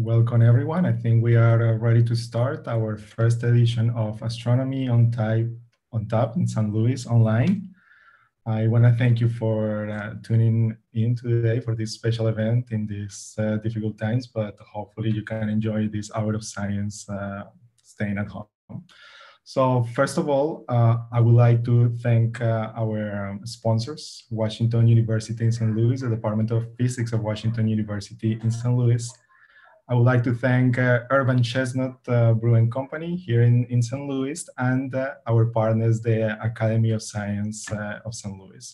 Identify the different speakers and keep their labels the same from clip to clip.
Speaker 1: welcome everyone. I think we are uh, ready to start our first edition of Astronomy on Type on Tap in San Luis online. I want to thank you for uh, tuning in today for this special event in these uh, difficult times, but hopefully you can enjoy this hour of science uh, staying at home. So first of all, uh, I would like to thank uh, our um, sponsors, Washington University in St. Louis, the Department of Physics of Washington University in St. Louis, I would like to thank uh, Urban Chestnut uh, Brewing Company here in, in St. Louis and uh, our partners, the Academy of Science uh, of St. Louis.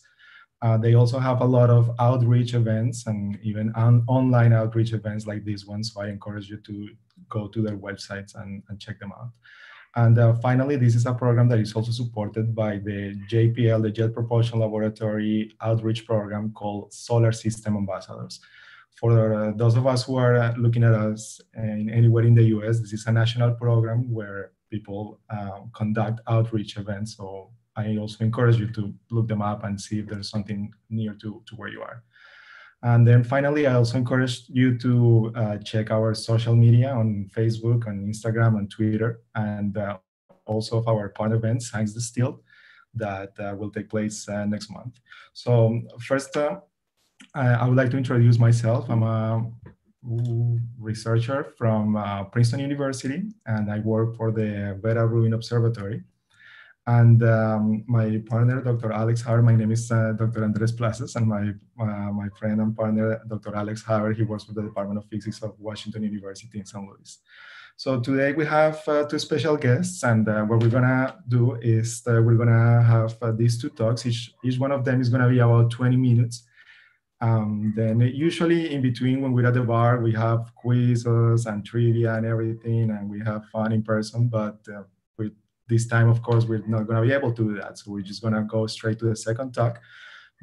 Speaker 1: Uh, they also have a lot of outreach events and even on online outreach events like this one. So I encourage you to go to their websites and, and check them out. And uh, finally, this is a program that is also supported by the JPL, the Jet Propulsion Laboratory outreach program called Solar System Ambassadors for uh, those of us who are uh, looking at us in anywhere in the US, this is a national program where people uh, conduct outreach events. So I also encourage you to look them up and see if there's something near to, to where you are. And then finally, I also encourage you to uh, check our social media on Facebook, on Instagram, on Twitter, and uh, also of our partner event, Science Distilled, that uh, will take place next month. So first, I would like to introduce myself. I'm a researcher from uh, Princeton University, and I work for the Vera Rubin Observatory. And um, my partner, Dr. Alex Haber, my name is uh, Dr. Andres Plazas, and my, uh, my friend and partner, Dr. Alex Haber, he works for the Department of Physics of Washington University in St. Louis. So today we have uh, two special guests, and uh, what we're gonna do is uh, we're gonna have these two talks. Each, each one of them is gonna be about 20 minutes. Um, then usually in between when we're at the bar, we have quizzes and trivia and everything, and we have fun in person. But uh, with this time, of course, we're not going to be able to do that. So we're just going to go straight to the second talk.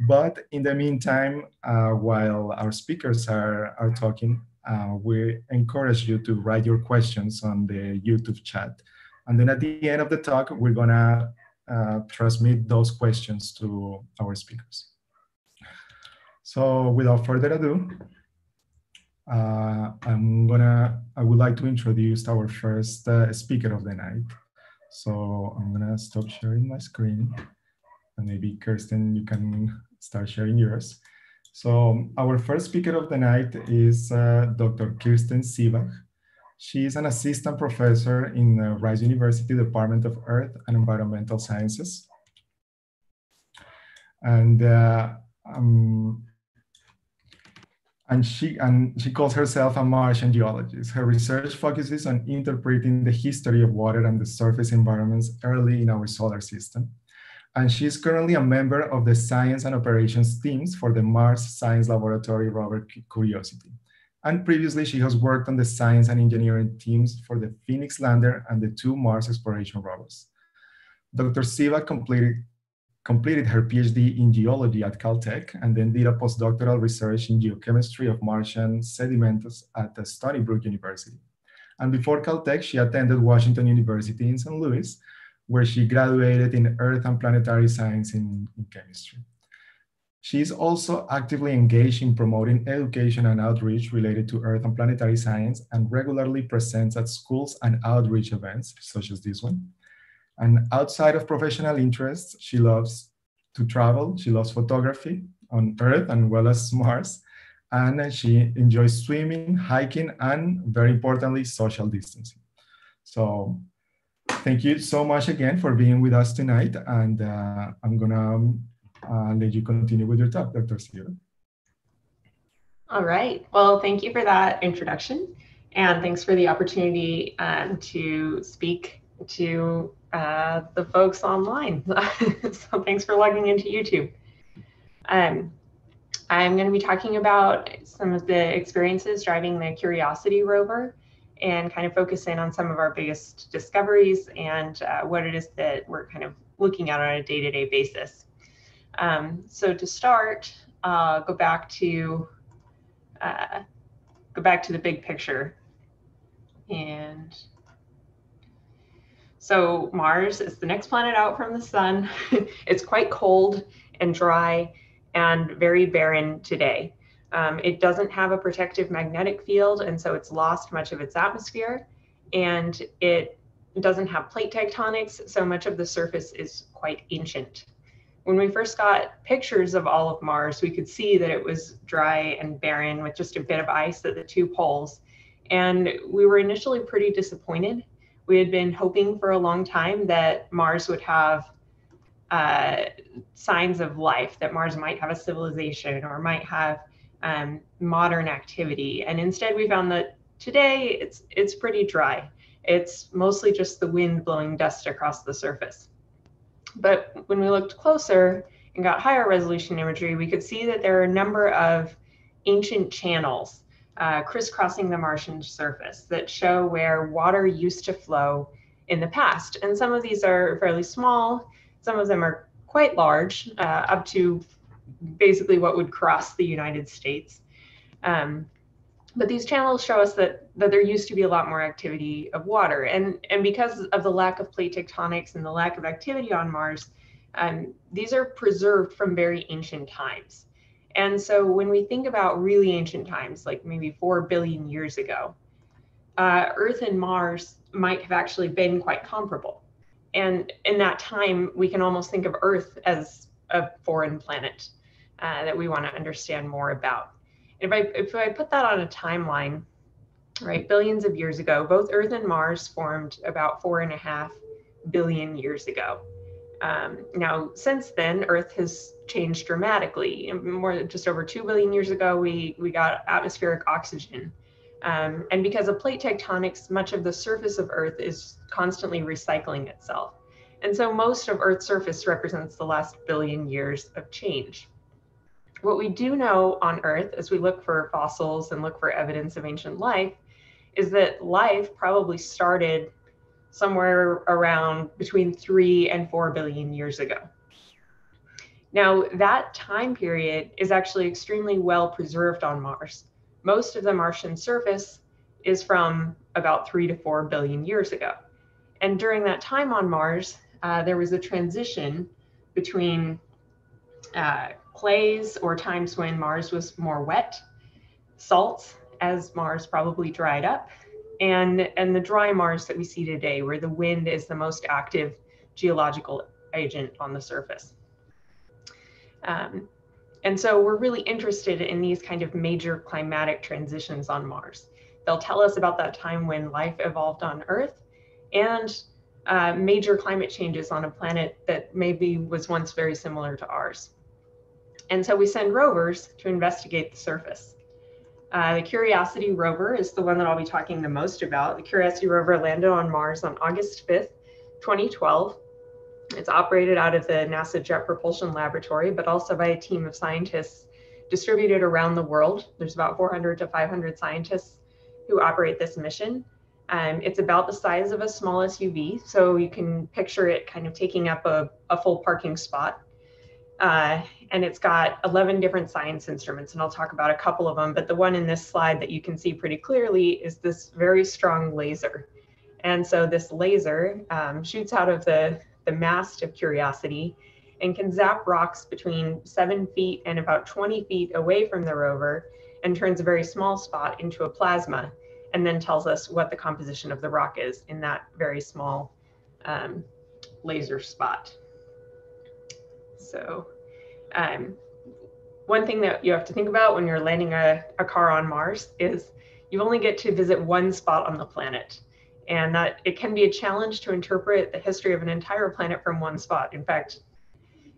Speaker 1: But in the meantime, uh, while our speakers are, are talking, uh, we encourage you to write your questions on the YouTube chat. And then at the end of the talk, we're going to uh, transmit those questions to our speakers. So without further ado, uh, I'm gonna, I would like to introduce our first uh, speaker of the night. So I'm gonna stop sharing my screen and maybe Kirsten, you can start sharing yours. So our first speaker of the night is uh, Dr. Kirsten Siebach. She is an assistant professor in the Rice University Department of Earth and Environmental Sciences. And uh, um, and she and she calls herself a Martian geologist. Her research focuses on interpreting the history of water and the surface environments early in our solar system. And she's currently a member of the science and operations teams for the Mars Science Laboratory rover Curiosity. And previously, she has worked on the science and engineering teams for the Phoenix lander and the two Mars exploration rovers. Dr. Siebach completed completed her PhD in geology at Caltech and then did a postdoctoral research in geochemistry of Martian sediments at the Stony Brook University. And before Caltech, she attended Washington University in St. Louis, where she graduated in Earth and Planetary Science in, in chemistry. She is also actively engaged in promoting education and outreach related to Earth and planetary science and regularly presents at schools and outreach events, such as this one. And outside of professional interests, she loves to travel. She loves photography on Earth and well as Mars. And she enjoys swimming, hiking, and very importantly, social distancing. So thank you so much again for being with us tonight. And uh, I'm gonna uh, let you continue with your talk, Dr. Steven.
Speaker 2: All right. Well, thank you for that introduction. And thanks for the opportunity um, to speak to uh, the folks online. so thanks for logging into YouTube. Um, I'm going to be talking about some of the experiences driving the Curiosity rover and kind of focus in on some of our biggest discoveries and uh, what it is that we're kind of looking at on a day-to-day -day basis. Um, so to start, uh, go back to uh, go back to the big picture and so Mars is the next planet out from the sun. it's quite cold and dry and very barren today. Um, it doesn't have a protective magnetic field, and so it's lost much of its atmosphere. And it doesn't have plate tectonics, so much of the surface is quite ancient. When we first got pictures of all of Mars, we could see that it was dry and barren with just a bit of ice at the two poles. And we were initially pretty disappointed. We had been hoping for a long time that Mars would have uh, signs of life, that Mars might have a civilization or might have um, modern activity. And instead, we found that today it's it's pretty dry. It's mostly just the wind blowing dust across the surface. But when we looked closer and got higher resolution imagery, we could see that there are a number of ancient channels uh, crisscrossing the Martian surface that show where water used to flow in the past. And some of these are fairly small, some of them are quite large, uh, up to basically what would cross the United States. Um, but these channels show us that that there used to be a lot more activity of water and and because of the lack of plate tectonics and the lack of activity on mars um, these are preserved from very ancient times and so when we think about really ancient times like maybe four billion years ago uh, earth and mars might have actually been quite comparable and in that time we can almost think of earth as a foreign planet uh, that we want to understand more about if I if I put that on a timeline, right, billions of years ago, both Earth and Mars formed about four and a half billion years ago. Um, now, since then, Earth has changed dramatically. More than just over two billion years ago, we we got atmospheric oxygen, um, and because of plate tectonics, much of the surface of Earth is constantly recycling itself. And so most of Earth's surface represents the last billion years of change. What we do know on Earth as we look for fossils and look for evidence of ancient life is that life probably started somewhere around between three and four billion years ago. Now, that time period is actually extremely well preserved on Mars. Most of the Martian surface is from about three to four billion years ago. And during that time on Mars, uh, there was a transition between uh, clays or times when Mars was more wet, salts as Mars probably dried up, and, and the dry Mars that we see today, where the wind is the most active geological agent on the surface. Um, and so we're really interested in these kind of major climatic transitions on Mars. They'll tell us about that time when life evolved on Earth and uh, major climate changes on a planet that maybe was once very similar to ours. And so we send rovers to investigate the surface. Uh, the Curiosity rover is the one that I'll be talking the most about. The Curiosity rover landed on Mars on August 5th, 2012. It's operated out of the NASA Jet Propulsion Laboratory, but also by a team of scientists distributed around the world. There's about 400 to 500 scientists who operate this mission. Um, it's about the size of a small SUV, so you can picture it kind of taking up a, a full parking spot. Uh, and it's got 11 different science instruments, and I'll talk about a couple of them. But the one in this slide that you can see pretty clearly is this very strong laser. And so this laser um, shoots out of the, the mast of Curiosity and can zap rocks between seven feet and about 20 feet away from the rover and turns a very small spot into a plasma and then tells us what the composition of the rock is in that very small um, laser spot. So um, one thing that you have to think about when you're landing a, a car on Mars is you only get to visit one spot on the planet. And that it can be a challenge to interpret the history of an entire planet from one spot. In fact,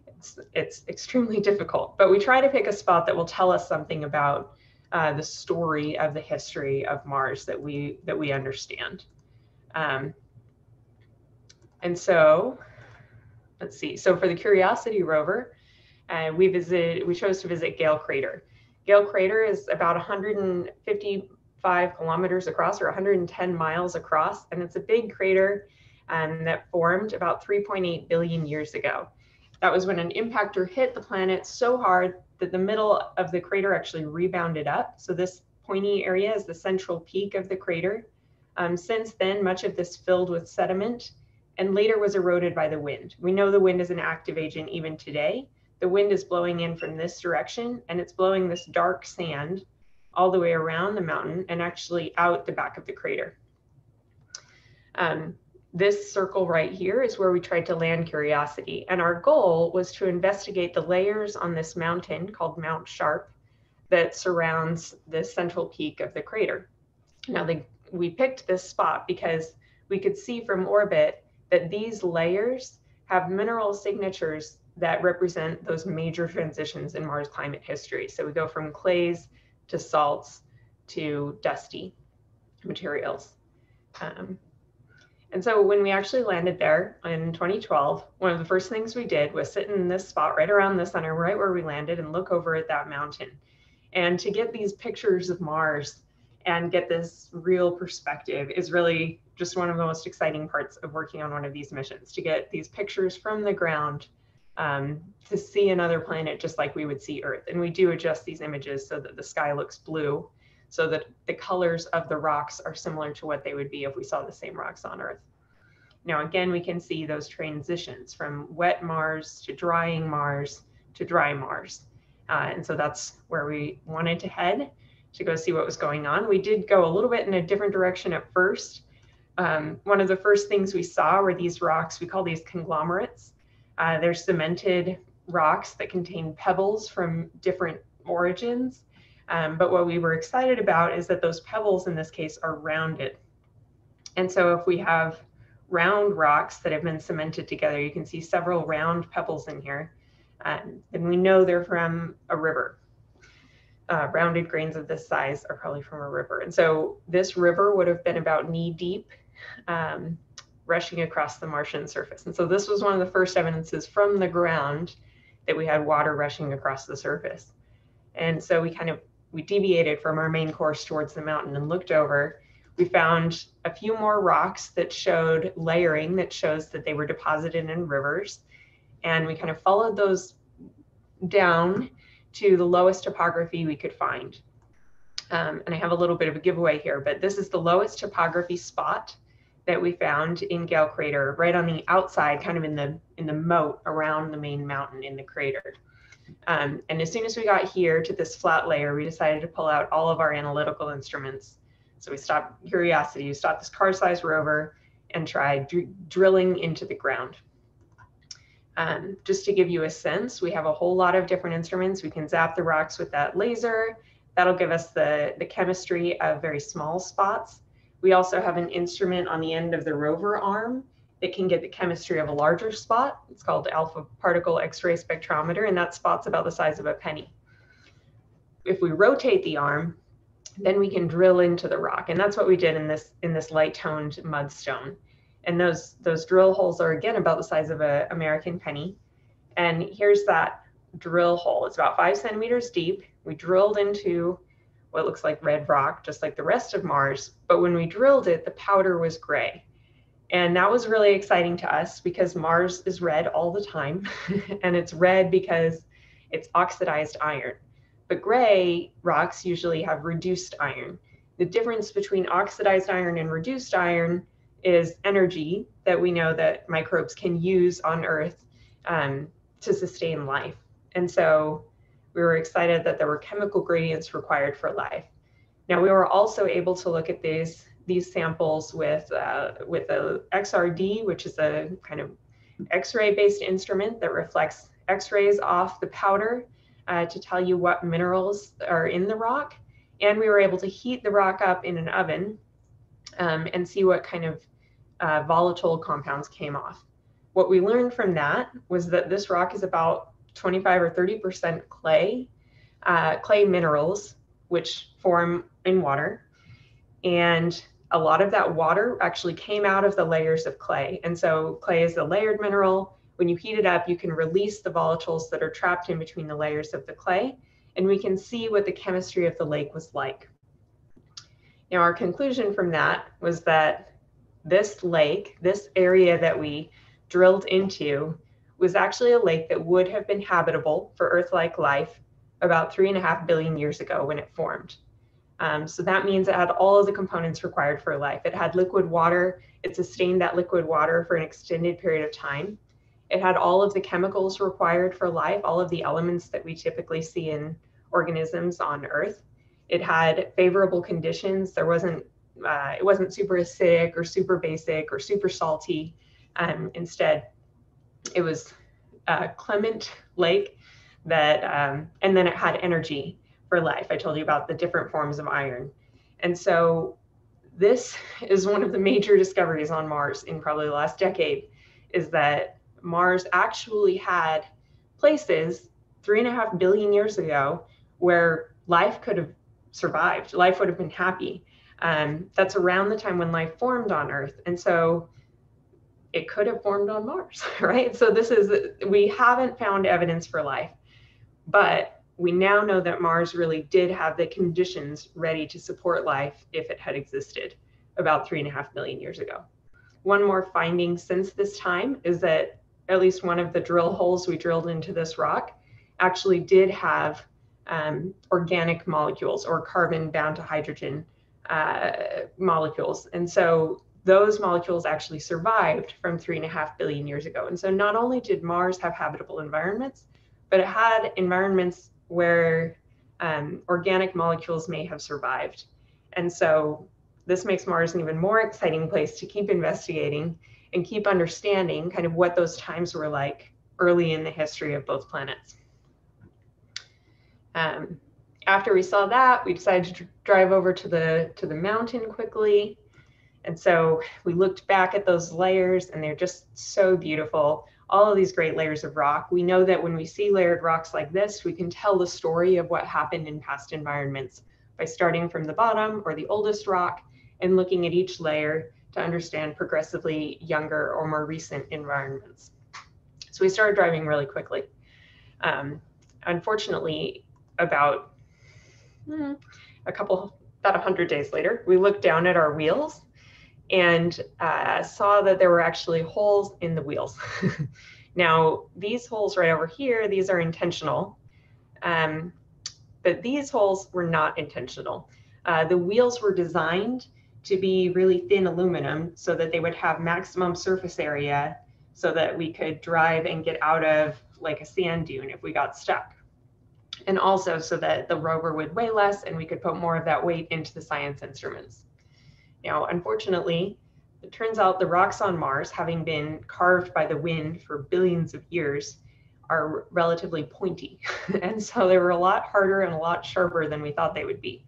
Speaker 2: it's, it's extremely difficult, but we try to pick a spot that will tell us something about uh, the story of the history of Mars that we that we understand. Um, and so let's see. So for the Curiosity rover, uh, we visited, we chose to visit Gale Crater. Gale Crater is about 155 kilometers across or 110 miles across, and it's a big crater um, that formed about 3.8 billion years ago. That was when an impactor hit the planet so hard that the middle of the crater actually rebounded up. So this pointy area is the central peak of the crater. Um, since then, much of this filled with sediment and later was eroded by the wind. We know the wind is an active agent even today, the wind is blowing in from this direction and it's blowing this dark sand all the way around the mountain and actually out the back of the crater. Um, this circle right here is where we tried to land Curiosity. And our goal was to investigate the layers on this mountain called Mount Sharp that surrounds the central peak of the crater. Now, we picked this spot because we could see from orbit that these layers have mineral signatures that represent those major transitions in Mars climate history. So we go from clays to salts to dusty materials. Um, and so when we actually landed there in 2012, one of the first things we did was sit in this spot right around the center, right where we landed, and look over at that mountain. And to get these pictures of Mars and get this real perspective is really just one of the most exciting parts of working on one of these missions to get these pictures from the ground um, to see another planet just like we would see Earth. And we do adjust these images so that the sky looks blue so that the colors of the rocks are similar to what they would be if we saw the same rocks on Earth. Now, again, we can see those transitions from wet Mars to drying Mars to dry Mars. Uh, and so that's where we wanted to head to go see what was going on. We did go a little bit in a different direction at first. Um, one of the first things we saw were these rocks, we call these conglomerates. Uh, they're cemented rocks that contain pebbles from different origins um, but what we were excited about is that those pebbles in this case are rounded. And so if we have round rocks that have been cemented together, you can see several round pebbles in here, um, and we know they're from a river. Uh, rounded grains of this size are probably from a river. And so this river would have been about knee deep, um, rushing across the Martian surface. And so this was one of the first evidences from the ground that we had water rushing across the surface. And so we kind of we deviated from our main course towards the mountain and looked over. We found a few more rocks that showed layering that shows that they were deposited in rivers. And we kind of followed those down to the lowest topography we could find. Um, and I have a little bit of a giveaway here, but this is the lowest topography spot that we found in Gale Crater, right on the outside, kind of in the in the moat around the main mountain in the crater. Um, and as soon as we got here to this flat layer, we decided to pull out all of our analytical instruments. So we stopped Curiosity, we stopped this car-sized rover and tried dr drilling into the ground. Um, just to give you a sense, we have a whole lot of different instruments. We can zap the rocks with that laser. That'll give us the, the chemistry of very small spots. We also have an instrument on the end of the rover arm that can get the chemistry of a larger spot. It's called alpha particle X-ray spectrometer, and that spot's about the size of a penny. If we rotate the arm, then we can drill into the rock, and that's what we did in this in this light-toned mudstone. And those those drill holes are again about the size of an American penny. And here's that drill hole. It's about five centimeters deep. We drilled into what looks like red rock, just like the rest of Mars. But when we drilled it, the powder was gray. And that was really exciting to us because Mars is red all the time. and it's red because it's oxidized iron. But gray rocks usually have reduced iron. The difference between oxidized iron and reduced iron is energy that we know that microbes can use on Earth um, to sustain life. And so we were excited that there were chemical gradients required for life. Now, we were also able to look at these these samples with, uh, with a XRD, which is a kind of X-ray based instrument that reflects X-rays off the powder uh, to tell you what minerals are in the rock. And we were able to heat the rock up in an oven um, and see what kind of uh, volatile compounds came off. What we learned from that was that this rock is about 25 or 30% clay, uh, clay minerals, which form in water. And a lot of that water actually came out of the layers of clay. And so clay is a layered mineral. When you heat it up, you can release the volatiles that are trapped in between the layers of the clay, and we can see what the chemistry of the lake was like. Now, our conclusion from that was that this lake, this area that we drilled into, was actually a lake that would have been habitable for Earth-like life about three and a half billion years ago when it formed. Um, so that means it had all of the components required for life. It had liquid water. It sustained that liquid water for an extended period of time. It had all of the chemicals required for life, all of the elements that we typically see in organisms on Earth. It had favorable conditions. There wasn't uh, it wasn't super acidic or super basic or super salty. Um, instead, it was a clement lake that, um, and then it had energy for life. I told you about the different forms of iron. And so this is one of the major discoveries on Mars in probably the last decade is that Mars actually had places three and a half billion years ago where life could have survived, life would have been happy. Um, that's around the time when life formed on Earth. And so it could have formed on Mars, right? So this is, we haven't found evidence for life, but we now know that Mars really did have the conditions ready to support life if it had existed about three and a half million years ago. One more finding since this time is that at least one of the drill holes we drilled into this rock actually did have um, organic molecules or carbon bound to hydrogen uh, molecules. And so those molecules actually survived from three and a half billion years ago. And so not only did Mars have habitable environments, but it had environments where um, organic molecules may have survived. And so this makes Mars an even more exciting place to keep investigating and keep understanding kind of what those times were like early in the history of both planets. Um, after we saw that, we decided to drive over to the to the mountain quickly. And so we looked back at those layers and they're just so beautiful. All of these great layers of rock. We know that when we see layered rocks like this, we can tell the story of what happened in past environments by starting from the bottom or the oldest rock and looking at each layer to understand progressively younger or more recent environments. So we started driving really quickly. Um, unfortunately, about hmm, a couple, about 100 days later, we looked down at our wheels and uh, saw that there were actually holes in the wheels. now, these holes right over here, these are intentional, um, but these holes were not intentional. Uh, the wheels were designed to be really thin aluminum so that they would have maximum surface area so that we could drive and get out of like a sand dune if we got stuck and also so that the rover would weigh less and we could put more of that weight into the science instruments. Now, unfortunately, it turns out the rocks on Mars, having been carved by the wind for billions of years, are relatively pointy. and so they were a lot harder and a lot sharper than we thought they would be.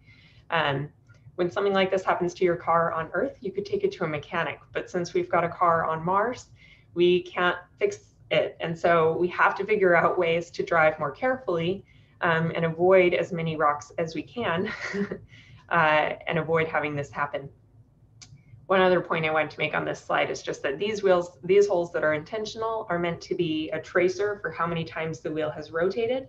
Speaker 2: Um, when something like this happens to your car on Earth, you could take it to a mechanic. But since we've got a car on Mars, we can't fix it. And so we have to figure out ways to drive more carefully um, and avoid as many rocks as we can uh, and avoid having this happen. One other point I wanted to make on this slide is just that these wheels, these holes that are intentional are meant to be a tracer for how many times the wheel has rotated.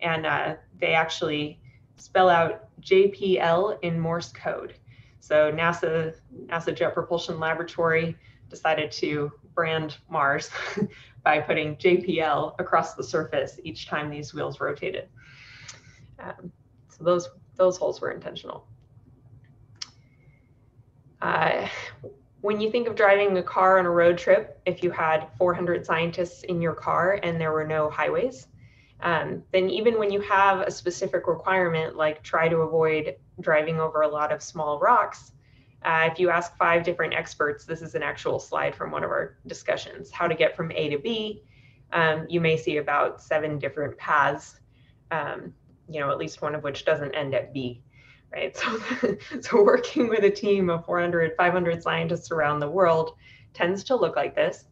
Speaker 2: And uh, they actually spell out JPL in Morse code. So NASA, NASA Jet Propulsion Laboratory decided to brand Mars by putting JPL across the surface each time these wheels rotated. Um, so those, those holes were intentional. Uh, when you think of driving a car on a road trip, if you had 400 scientists in your car and there were no highways, um, then even when you have a specific requirement, like try to avoid driving over a lot of small rocks, uh, if you ask five different experts, this is an actual slide from one of our discussions, how to get from A to B, um, you may see about seven different paths um, you know, at least one of which doesn't end at B, right? So, so working with a team of 400, 500 scientists around the world tends to look like this.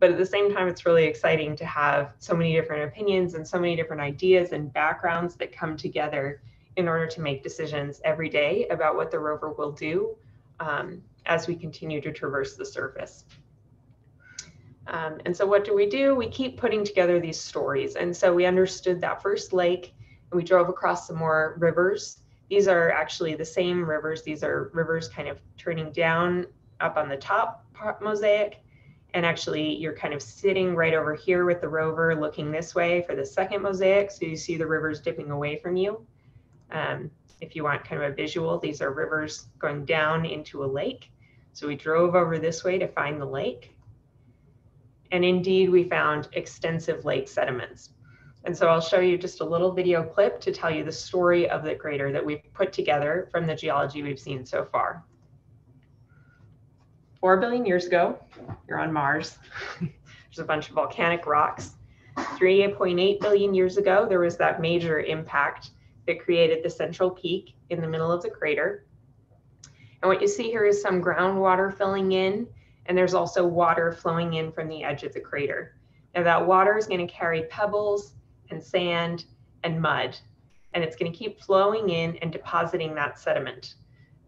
Speaker 2: But at the same time, it's really exciting to have so many different opinions and so many different ideas and backgrounds that come together in order to make decisions every day about what the rover will do um, as we continue to traverse the surface. Um, and so what do we do? We keep putting together these stories. And so we understood that first lake and we drove across some more rivers. These are actually the same rivers. These are rivers kind of turning down up on the top mosaic. And actually, you're kind of sitting right over here with the rover looking this way for the second mosaic. So you see the rivers dipping away from you. Um, if you want kind of a visual, these are rivers going down into a lake. So we drove over this way to find the lake. And indeed, we found extensive lake sediments. And so I'll show you just a little video clip to tell you the story of the crater that we've put together from the geology we've seen so far. Four billion years ago, you're on Mars. There's a bunch of volcanic rocks. 3.8 billion years ago, there was that major impact that created the central peak in the middle of the crater. And what you see here is some groundwater filling in, and there's also water flowing in from the edge of the crater. Now that water is going to carry pebbles and sand and mud, and it's going to keep flowing in and depositing that sediment.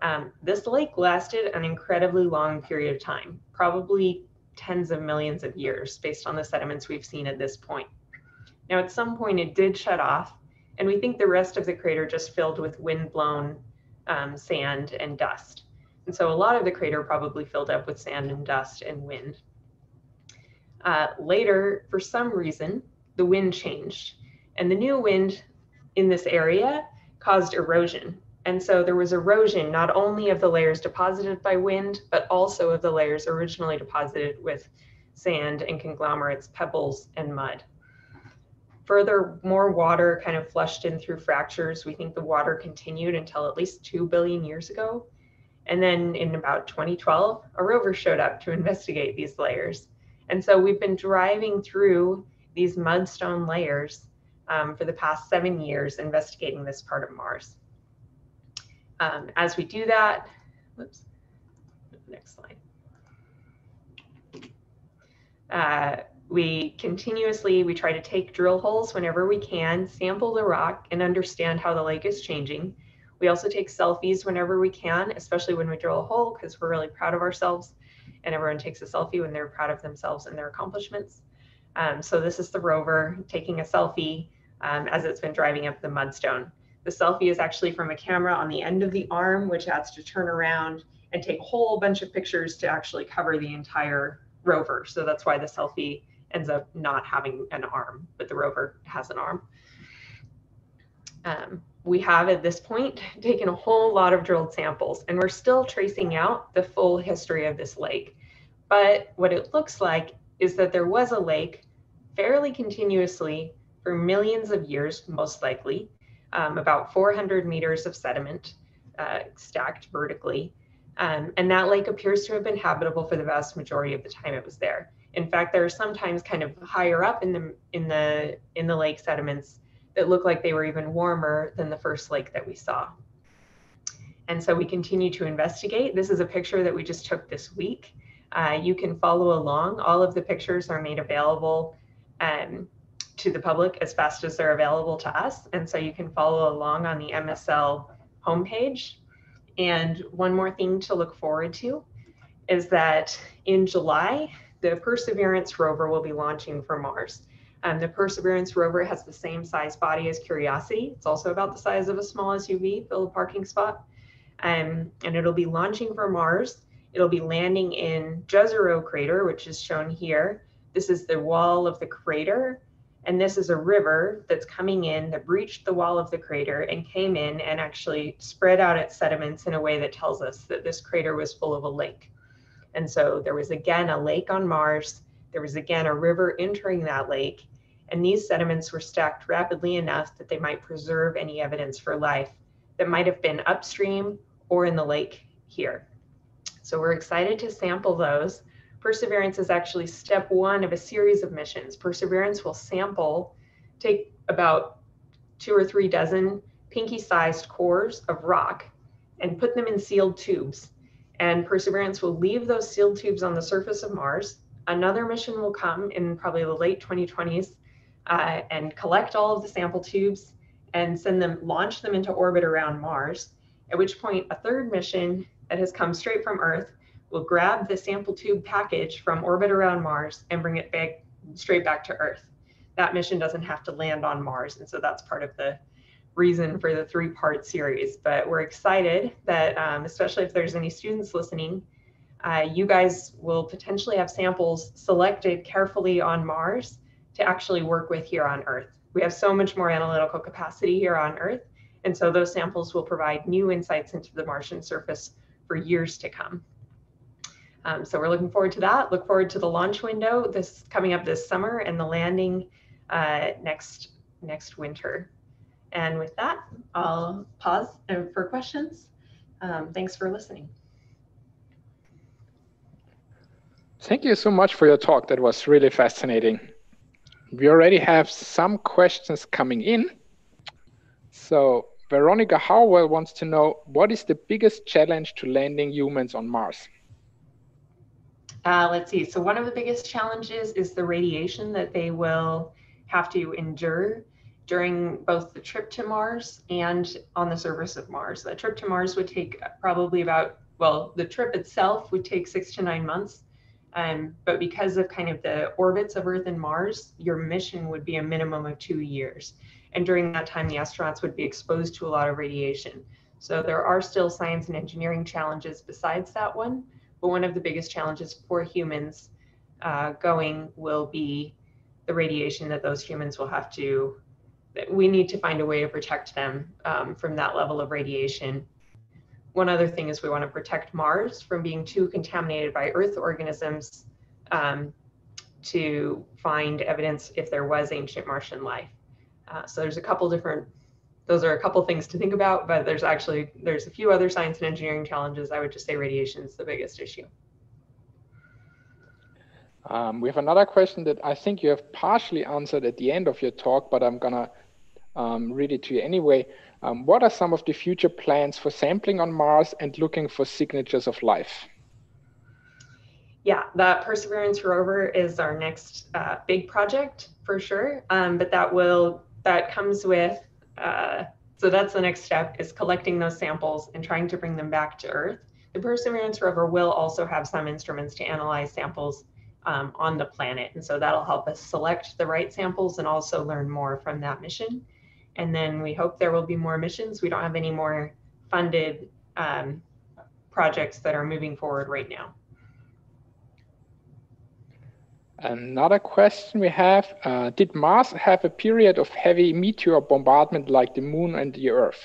Speaker 2: Um, this lake lasted an incredibly long period of time, probably tens of millions of years based on the sediments we've seen at this point. Now, at some point, it did shut off, and we think the rest of the crater just filled with wind-blown um, sand and dust. And so a lot of the crater probably filled up with sand and dust and wind. Uh, later, for some reason, the wind changed, and the new wind in this area caused erosion. And so there was erosion not only of the layers deposited by wind, but also of the layers originally deposited with sand and conglomerates, pebbles, and mud. Further, more water kind of flushed in through fractures. We think the water continued until at least 2 billion years ago. And then in about 2012, a rover showed up to investigate these layers. And so we've been driving through these mudstone layers um, for the past seven years, investigating this part of Mars. Um, as we do that, whoops, next slide. Uh, we continuously, we try to take drill holes whenever we can, sample the rock and understand how the lake is changing. We also take selfies whenever we can, especially when we drill a hole because we're really proud of ourselves and everyone takes a selfie when they're proud of themselves and their accomplishments. Um, so this is the rover taking a selfie um, as it's been driving up the mudstone. The selfie is actually from a camera on the end of the arm, which has to turn around and take a whole bunch of pictures to actually cover the entire rover. So that's why the selfie ends up not having an arm, but the rover has an arm. Um, we have at this point taken a whole lot of drilled samples and we're still tracing out the full history of this lake. But what it looks like is that there was a lake fairly continuously for millions of years, most likely, um, about 400 meters of sediment uh, stacked vertically. Um, and that lake appears to have been habitable for the vast majority of the time it was there. In fact, there are sometimes kind of higher up in the in the in the lake sediments that look like they were even warmer than the first lake that we saw. And so we continue to investigate. This is a picture that we just took this week. Uh, you can follow along. All of the pictures are made available um, to the public as fast as they're available to us. And so you can follow along on the MSL homepage. And one more thing to look forward to is that in July, the Perseverance rover will be launching for Mars. Um, the Perseverance rover has the same size body as Curiosity. It's also about the size of a small SUV, fill a parking spot. Um, and it'll be launching for Mars. It'll be landing in Jezero crater, which is shown here. This is the wall of the crater and this is a river that's coming in that breached the wall of the crater and came in and actually spread out its sediments in a way that tells us that this crater was full of a lake. And so there was again a lake on Mars. There was again a river entering that lake. And these sediments were stacked rapidly enough that they might preserve any evidence for life that might have been upstream or in the lake here. So we're excited to sample those Perseverance is actually step one of a series of missions. Perseverance will sample, take about two or three dozen pinky sized cores of rock and put them in sealed tubes. And Perseverance will leave those sealed tubes on the surface of Mars. Another mission will come in probably the late 2020s uh, and collect all of the sample tubes and send them, launch them into orbit around Mars. At which point, a third mission that has come straight from Earth will grab the sample tube package from orbit around Mars and bring it back straight back to Earth. That mission doesn't have to land on Mars. And so that's part of the reason for the three part series. But we're excited that, um, especially if there's any students listening, uh, you guys will potentially have samples selected carefully on Mars to actually work with here on Earth. We have so much more analytical capacity here on Earth. And so those samples will provide new insights into the Martian surface for years to come. Um, so we're looking forward to that. Look forward to the launch window this coming up this summer and the landing uh, next next winter. And with that, I'll pause uh, for questions. Um, thanks for listening.
Speaker 3: Thank you so much for your talk. That was really fascinating. We already have some questions coming in. So Veronica Howell wants to know, what is the biggest challenge to landing humans on Mars?
Speaker 2: Uh, let's see. So one of the biggest challenges is the radiation that they will have to endure during both the trip to Mars and on the surface of Mars. The trip to Mars would take probably about, well, the trip itself would take six to nine months. Um, but because of kind of the orbits of Earth and Mars, your mission would be a minimum of two years. And during that time, the astronauts would be exposed to a lot of radiation. So there are still science and engineering challenges besides that one. But one of the biggest challenges for humans uh, going will be the radiation that those humans will have to we need to find a way to protect them um, from that level of radiation. One other thing is we want to protect Mars from being too contaminated by Earth organisms um, to find evidence if there was ancient Martian life. Uh, so there's a couple different, those are a couple things to think about, but there's actually, there's a few other science and engineering challenges. I would just say radiation is the biggest issue.
Speaker 3: Um, we have another question that I think you have partially answered at the end of your talk, but I'm gonna um, read it to you anyway. Um, what are some of the future plans for sampling on Mars and looking for signatures of life?
Speaker 2: Yeah, that Perseverance rover is our next uh, big project for sure. Um, but that will that comes with uh, so that's the next step is collecting those samples and trying to bring them back to Earth. The Perseverance rover will also have some instruments to analyze samples um, on the planet, and so that'll help us select the right samples and also learn more from that mission. And then we hope there will be more missions. We don't have any more funded um, projects that are moving forward right now.
Speaker 3: Another question we have, uh, did Mars have a period of heavy meteor bombardment like the moon and the earth?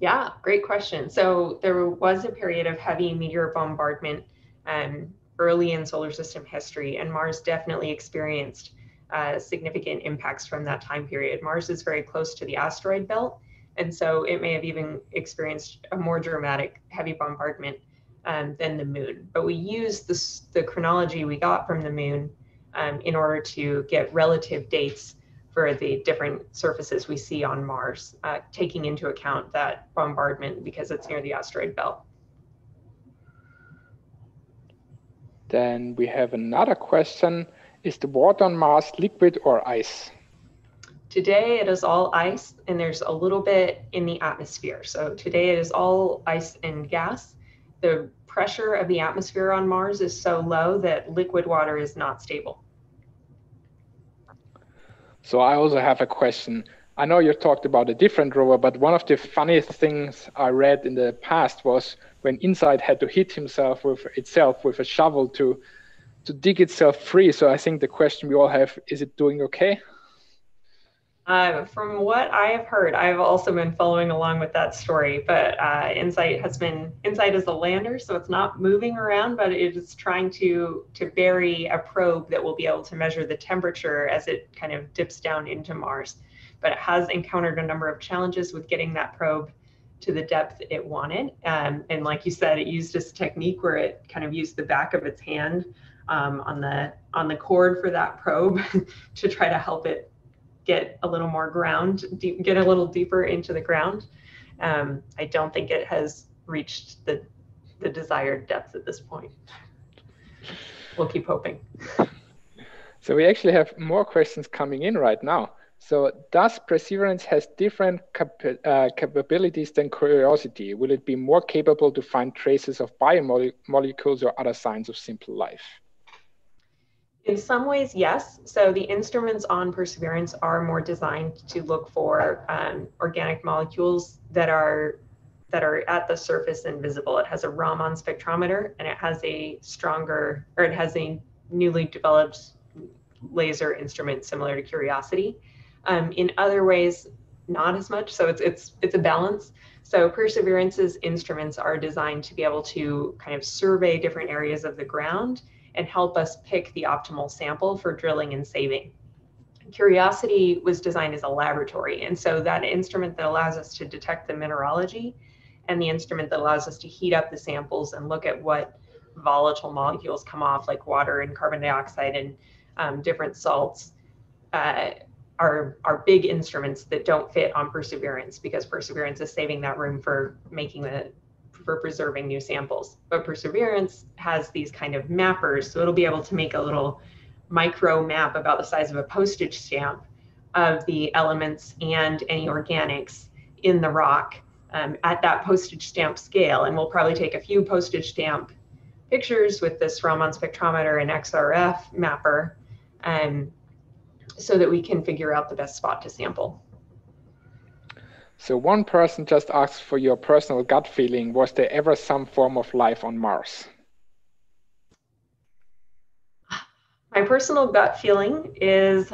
Speaker 2: Yeah, great question. So there was a period of heavy meteor bombardment um, early in solar system history, and Mars definitely experienced uh, significant impacts from that time period. Mars is very close to the asteroid belt, and so it may have even experienced a more dramatic heavy bombardment um, than the moon. But we used this, the chronology we got from the moon um, in order to get relative dates for the different surfaces we see on Mars, uh, taking into account that bombardment because it's near the asteroid belt.
Speaker 3: Then we have another question. Is the water on Mars liquid or ice?
Speaker 2: Today it is all ice and there's a little bit in the atmosphere. So today it is all ice and gas. The pressure of the atmosphere on Mars is so low that liquid water is not stable.
Speaker 3: So I also have a question. I know you talked about a different rover, but one of the funniest things I read in the past was when InSight had to hit himself with itself with a shovel to to dig itself free. So I think the question we all have is it doing okay?
Speaker 2: Uh, from what I have heard, I've also been following along with that story. But uh, InSight has been InSight is a lander, so it's not moving around, but it is trying to to bury a probe that will be able to measure the temperature as it kind of dips down into Mars. But it has encountered a number of challenges with getting that probe to the depth it wanted. Um, and like you said, it used this technique where it kind of used the back of its hand um, on the on the cord for that probe to try to help it get a little more ground, deep, get a little deeper into the ground. Um, I don't think it has reached the the desired depth at this point. We'll keep hoping.
Speaker 3: So we actually have more questions coming in right now. So does Perseverance has different cap uh, capabilities than Curiosity? Will it be more capable to find traces of biomolecules or other signs of simple life?
Speaker 2: In some ways, yes. So the instruments on Perseverance are more designed to look for um, organic molecules that are that are at the surface and visible. It has a Raman spectrometer and it has a stronger, or it has a newly developed laser instrument similar to Curiosity. Um, in other ways, not as much. So it's it's it's a balance. So Perseverance's instruments are designed to be able to kind of survey different areas of the ground and help us pick the optimal sample for drilling and saving. Curiosity was designed as a laboratory. And so that instrument that allows us to detect the mineralogy and the instrument that allows us to heat up the samples and look at what volatile molecules come off like water and carbon dioxide and um, different salts uh, are, are big instruments that don't fit on Perseverance because Perseverance is saving that room for making the for preserving new samples. But Perseverance has these kind of mappers, so it'll be able to make a little micro map about the size of a postage stamp of the elements and any organics in the rock um, at that postage stamp scale. And we'll probably take a few postage stamp pictures with this Raman spectrometer and XRF mapper um, so that we can figure out the best spot to sample.
Speaker 3: So one person just asked for your personal gut feeling. Was there ever some form of life on Mars?
Speaker 2: My personal gut feeling is,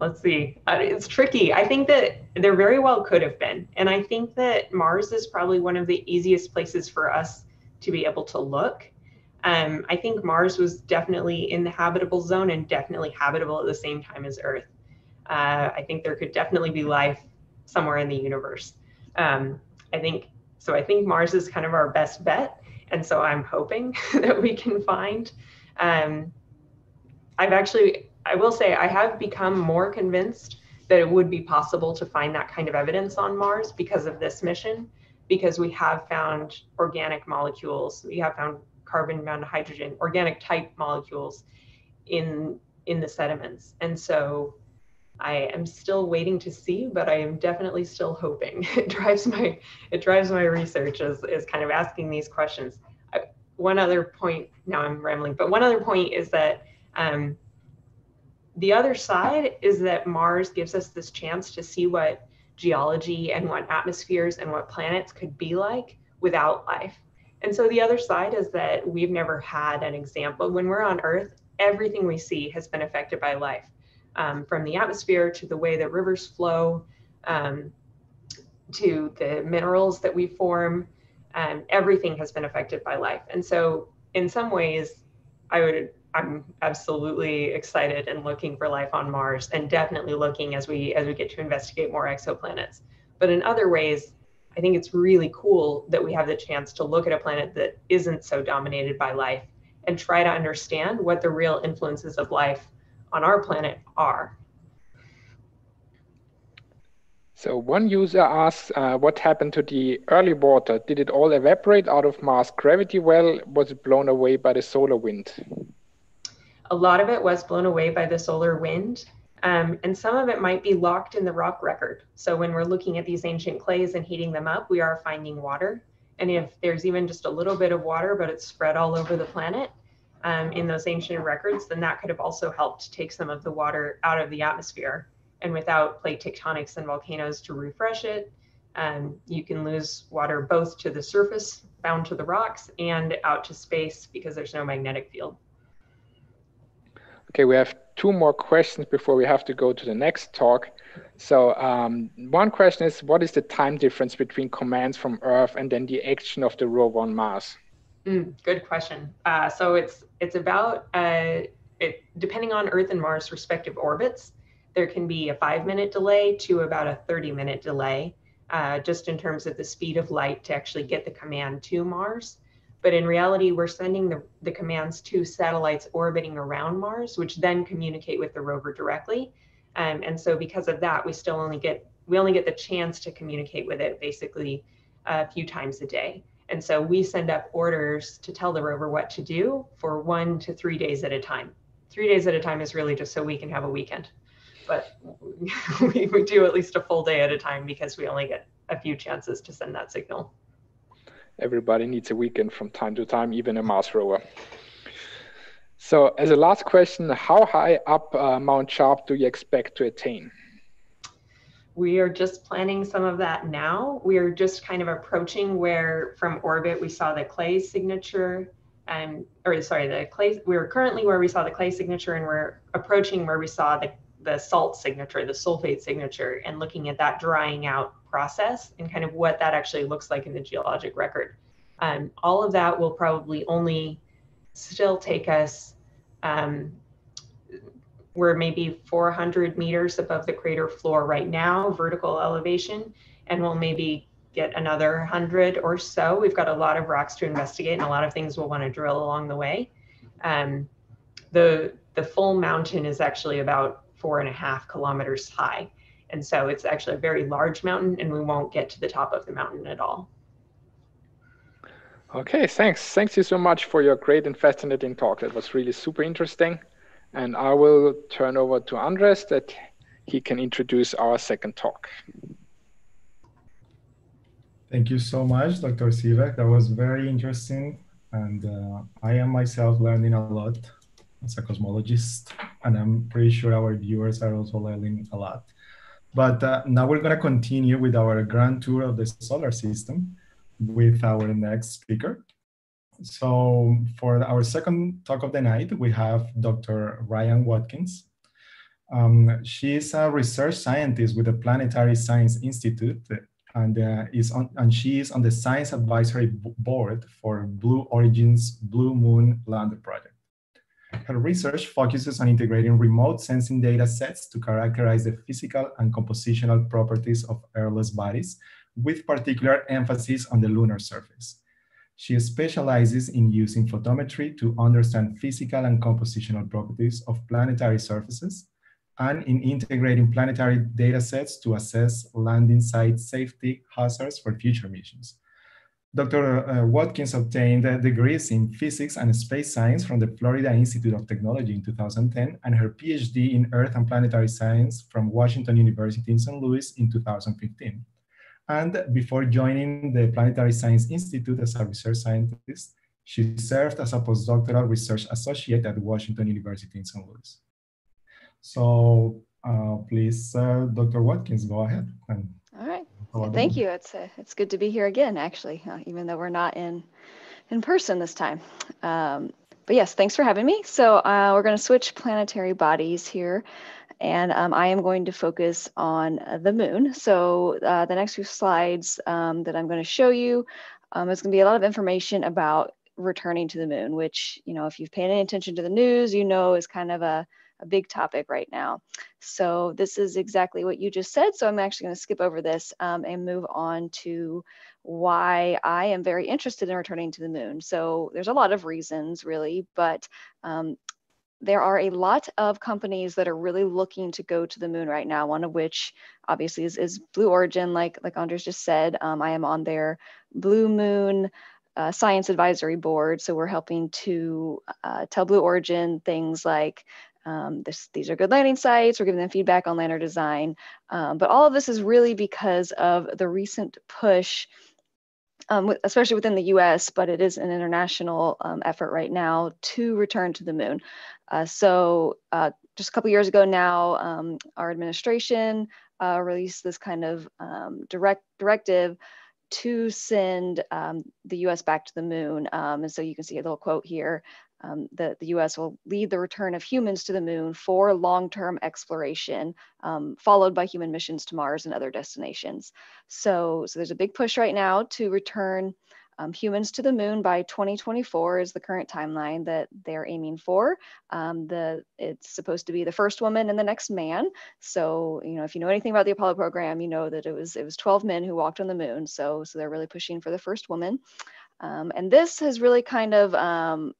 Speaker 2: let's see, uh, it's tricky. I think that there very well could have been. And I think that Mars is probably one of the easiest places for us to be able to look. Um, I think Mars was definitely in the habitable zone and definitely habitable at the same time as Earth. Uh, I think there could definitely be life somewhere in the universe. Um, I think so. I think Mars is kind of our best bet, and so I'm hoping that we can find. Um, I've actually, I will say, I have become more convinced that it would be possible to find that kind of evidence on Mars because of this mission, because we have found organic molecules, we have found carbon bound hydrogen, organic type molecules in in the sediments, and so I am still waiting to see, but I am definitely still hoping. It drives my it drives my research is is kind of asking these questions. I, one other point. Now I'm rambling, but one other point is that um, the other side is that Mars gives us this chance to see what geology and what atmospheres and what planets could be like without life. And so the other side is that we've never had an example. When we're on Earth, everything we see has been affected by life um, from the atmosphere to the way that rivers flow um, to the minerals that we form. Um, everything has been affected by life. And so, in some ways, I would I'm absolutely excited and looking for life on Mars, and definitely looking as we as we get to investigate more exoplanets. But in other ways, I think it's really cool that we have the chance to look at a planet that isn't so dominated by life and try to understand what the real influences of life on our planet are.
Speaker 3: So one user asks, uh, what happened to the early water? Did it all evaporate out of Mars gravity well? Was it blown away by the solar wind?
Speaker 2: A lot of it was blown away by the solar wind. Um, and some of it might be locked in the rock record. So when we're looking at these ancient clays and heating them up, we are finding water. And if there's even just a little bit of water, but it's spread all over the planet, um, in those ancient records, then that could have also helped take some of the water out of the atmosphere. And without plate tectonics and volcanoes to refresh it, um, you can lose water both to the surface, bound to the rocks, and out to space because there's no magnetic field.
Speaker 3: Okay, we have two more questions before we have to go to the next talk. So um, one question is, what is the time difference between commands from Earth and then the action of the rover on Mars?
Speaker 2: Mm, good question. Uh, so it's it's about uh, it, depending on Earth and Mars' respective orbits. There can be a five minute delay to about a 30 minute delay, uh, just in terms of the speed of light to actually get the command to Mars. But in reality, we're sending the, the commands to satellites orbiting around Mars, which then communicate with the rover directly. Um, and so because of that, we still only get we only get the chance to communicate with it basically a few times a day. And so we send up orders to tell the rover what to do for one to three days at a time. Three days at a time is really just so we can have a weekend. But we, we do at least a full day at a time because we only get a few chances to send that signal.
Speaker 3: Everybody needs a weekend from time to time, even a Mars rover. So as a last question, how high up uh, Mount Sharp do you expect to attain?
Speaker 2: We are just planning some of that now. We are just kind of approaching where from orbit we saw the clay signature and or sorry, the clay we are currently where we saw the clay signature and we're approaching where we saw the, the salt signature, the sulfate signature, and looking at that drying out process and kind of what that actually looks like in the geologic record. Um, all of that will probably only still take us, um, we're maybe 400 meters above the crater floor right now, vertical elevation, and we'll maybe get another 100 or so. We've got a lot of rocks to investigate and a lot of things we'll want to drill along the way. Um, the, the full mountain is actually about four and a half kilometers high. And so it's actually a very large mountain and we won't get to the top of the mountain at all.
Speaker 3: Okay, thanks. Thanks you so much for your great and fascinating talk. That was really super interesting. And I will turn over to Andres that he can introduce our second talk.
Speaker 1: Thank you so much, Dr. Siebach. That was very interesting. And uh, I am myself learning a lot as a cosmologist, and I'm pretty sure our viewers are also learning a lot. But uh, now we're going to continue with our grand tour of the solar system with our next speaker. So for our second talk of the night, we have Dr. Ryan Watkins. Um, she is a research scientist with the Planetary Science Institute and uh, is on, and she is on the Science Advisory Board for Blue Origin's Blue Moon Lander Project. Her research focuses on integrating remote sensing data sets to characterize the physical and compositional properties of airless bodies, with particular emphasis on the lunar surface. She specializes in using photometry to understand physical and compositional properties of planetary surfaces and in integrating planetary data sets to assess landing site safety hazards for future missions. Dr. Uh, Watkins obtained degrees in physics and space science from the Florida Institute of Technology in 2010 and her PhD in Earth and Planetary Science from Washington University in St. Louis in 2015. And before joining the Planetary Science Institute as a research scientist, she served as a postdoctoral research associate at Washington University in St. Louis. So uh, please, uh, Dr. Watkins, go ahead.
Speaker 4: And All right. Thank you. It's uh, it's good to be here again, actually, uh, even though we're not in in person this time. Um, but yes, thanks for having me. So uh, we're going to switch planetary bodies here, and um, I am going to focus on uh, the moon. So the next few slides um, that I'm going to show you um, is going to be a lot of information about returning to the moon, which you know, if you've paid any attention to the news, you know is kind of a a big topic right now. So this is exactly what you just said. So I'm actually going to skip over this um, and move on to why I am very interested in returning to the moon. So there's a lot of reasons really, but um, there are a lot of companies that are really looking to go to the moon right now. One of which obviously is, is Blue Origin, like, like Andres just said. Um, I am on their Blue Moon uh, Science Advisory Board. So we're helping to uh, tell Blue Origin things like um, this, these are good landing sites. We're giving them feedback on lander design. Um, but all of this is really because of the recent push, um, especially within the US, but it is an international um, effort right now to return to the moon. Uh, so uh, just a couple years ago now, um, our administration uh, released this kind of um, direct directive to send um, the US back to the moon. Um, and so you can see a little quote here um, the, the US will lead the return of humans to the moon for long-term exploration, um, followed by human missions to Mars and other destinations. So, so there's a big push right now to return um, humans to the moon by 2024 is the current timeline that they're aiming for. Um, the it's supposed to be the first woman and the next man. So you know if you know anything about the Apollo program, you know that it was it was 12 men who walked on the moon. So so they're really pushing for the first woman. Um, and this has really kind of um,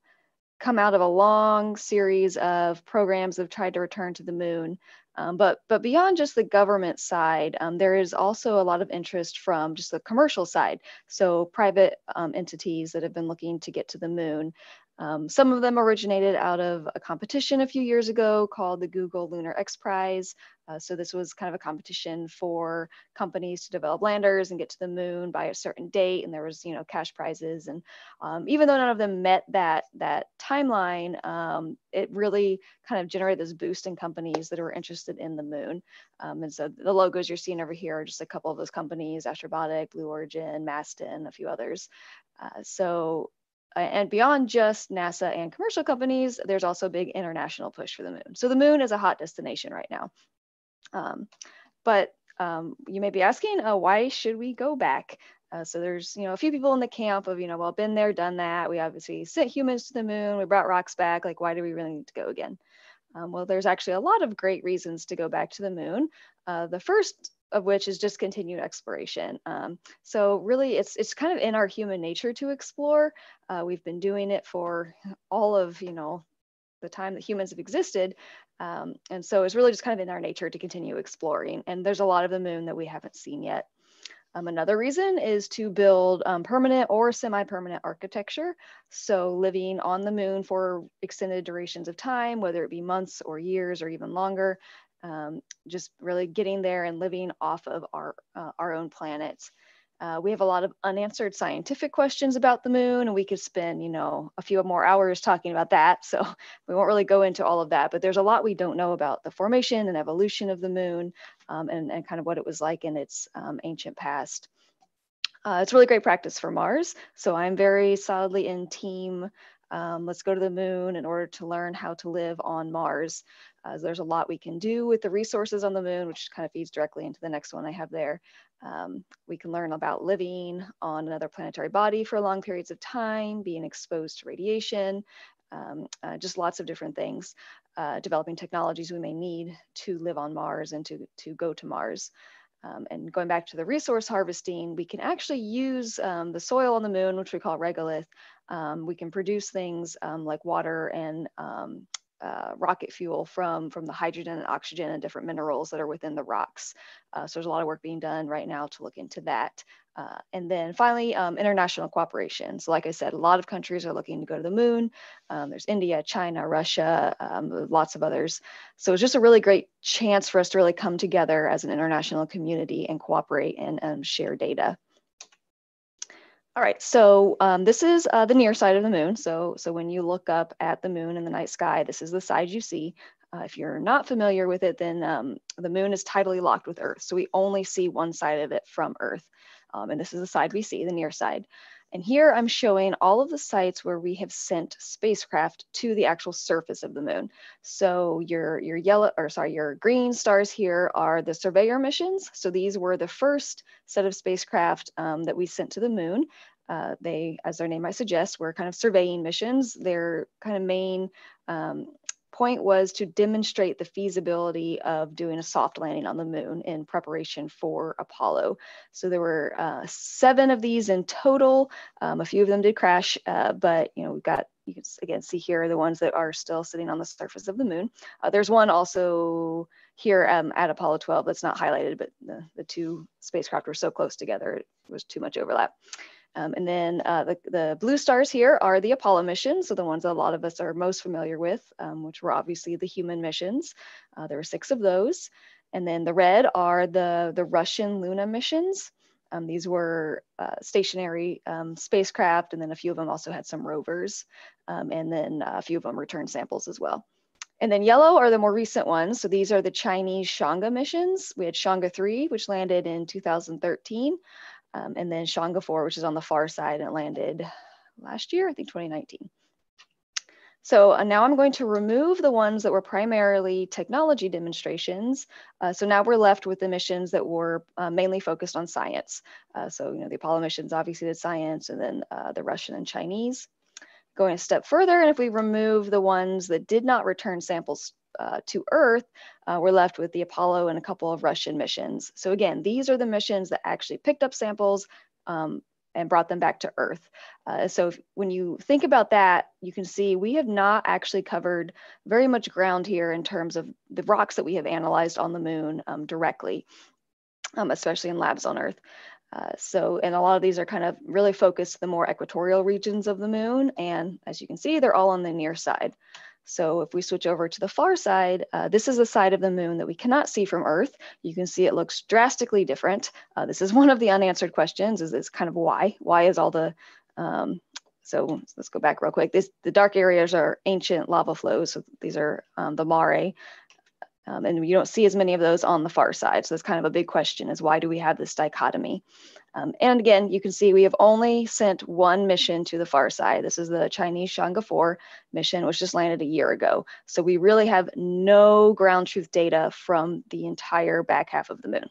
Speaker 4: come out of a long series of programs that have tried to return to the moon. Um, but, but beyond just the government side, um, there is also a lot of interest from just the commercial side. So private um, entities that have been looking to get to the moon. Um, some of them originated out of a competition a few years ago called the Google Lunar X Prize. Uh, so this was kind of a competition for companies to develop landers and get to the moon by a certain date, and there was you know cash prizes. And um, even though none of them met that that timeline, um, it really kind of generated this boost in companies that were interested in the moon. Um, and so the logos you're seeing over here are just a couple of those companies: Astrobotic, Blue Origin, Masten, a few others. Uh, so and beyond just NASA and commercial companies, there's also a big international push for the moon. So the moon is a hot destination right now. Um, but um, you may be asking, uh, why should we go back? Uh, so there's, you know, a few people in the camp of, you know, well, been there, done that. We obviously sent humans to the moon. We brought rocks back. Like, why do we really need to go again? Um, well, there's actually a lot of great reasons to go back to the moon. Uh, the first of which is just continued exploration. Um, so really, it's it's kind of in our human nature to explore. Uh, we've been doing it for all of you know the time that humans have existed, um, and so it's really just kind of in our nature to continue exploring. And there's a lot of the moon that we haven't seen yet. Um, another reason is to build um, permanent or semi-permanent architecture. So living on the moon for extended durations of time, whether it be months or years or even longer, um, just really getting there and living off of our, uh, our own planet. Uh, we have a lot of unanswered scientific questions about the moon, and we could spend, you know, a few more hours talking about that. So we won't really go into all of that, but there's a lot we don't know about the formation and evolution of the moon um, and, and kind of what it was like in its um, ancient past. Uh, it's really great practice for Mars. So I'm very solidly in team um, let's go to the moon in order to learn how to live on Mars. Uh, there's a lot we can do with the resources on the moon, which kind of feeds directly into the next one I have there. Um, we can learn about living on another planetary body for long periods of time, being exposed to radiation, um, uh, just lots of different things, uh, developing technologies we may need to live on Mars and to, to go to Mars. Um, and going back to the resource harvesting, we can actually use um, the soil on the moon, which we call regolith. Um, we can produce things um, like water and um, uh, rocket fuel from, from the hydrogen and oxygen and different minerals that are within the rocks. Uh, so there's a lot of work being done right now to look into that. Uh, and then finally, um, international cooperation. So like I said, a lot of countries are looking to go to the moon. Um, there's India, China, Russia, um, lots of others. So it's just a really great chance for us to really come together as an international community and cooperate and share data. All right, so um, this is uh, the near side of the moon. So, so when you look up at the moon in the night sky, this is the side you see. Uh, if you're not familiar with it, then um, the moon is tidally locked with Earth. So we only see one side of it from Earth. Um, and this is the side we see, the near side. And here I'm showing all of the sites where we have sent spacecraft to the actual surface of the moon. So your, your yellow, or sorry, your green stars here are the surveyor missions. So these were the first set of spacecraft um, that we sent to the moon. Uh, they, as their name might suggest, were kind of surveying missions. Their kind of main um, point was to demonstrate the feasibility of doing a soft landing on the moon in preparation for Apollo. So there were uh, seven of these in total. Um, a few of them did crash, uh, but you know we've got you can again see here the ones that are still sitting on the surface of the moon. Uh, there's one also here um, at Apollo 12 that's not highlighted, but the, the two spacecraft were so close together it was too much overlap. Um, and then uh, the, the blue stars here are the Apollo missions, so the ones that a lot of us are most familiar with, um, which were obviously the human missions. Uh, there were six of those. And then the red are the, the Russian Luna missions. Um, these were uh, stationary um, spacecraft, and then a few of them also had some rovers, um, and then a few of them returned samples as well. And then yellow are the more recent ones. So these are the Chinese Chang'e missions. We had Chang'e 3, which landed in 2013. Um, and then Chang'e 4, which is on the far side, and it landed last year, I think 2019. So uh, now I'm going to remove the ones that were primarily technology demonstrations. Uh, so now we're left with the missions that were uh, mainly focused on science. Uh, so, you know, the Apollo missions obviously did science and then uh, the Russian and Chinese. Going a step further, and if we remove the ones that did not return samples uh, to Earth, uh, we're left with the Apollo and a couple of Russian missions. So again, these are the missions that actually picked up samples um, and brought them back to Earth. Uh, so if, when you think about that, you can see we have not actually covered very much ground here in terms of the rocks that we have analyzed on the moon um, directly, um, especially in labs on Earth. Uh, so, and a lot of these are kind of really focused the more equatorial regions of the moon. And as you can see, they're all on the near side. So if we switch over to the far side, uh, this is the side of the moon that we cannot see from Earth. You can see it looks drastically different. Uh, this is one of the unanswered questions is, is kind of why? Why is all the, um, so let's go back real quick. This, the dark areas are ancient lava flows. So these are um, the mare. Um, and you don't see as many of those on the far side. So that's kind of a big question is why do we have this dichotomy? Um, and again, you can see we have only sent one mission to the far side. This is the Chinese Chang'e 4 mission, which just landed a year ago. So we really have no ground truth data from the entire back half of the moon.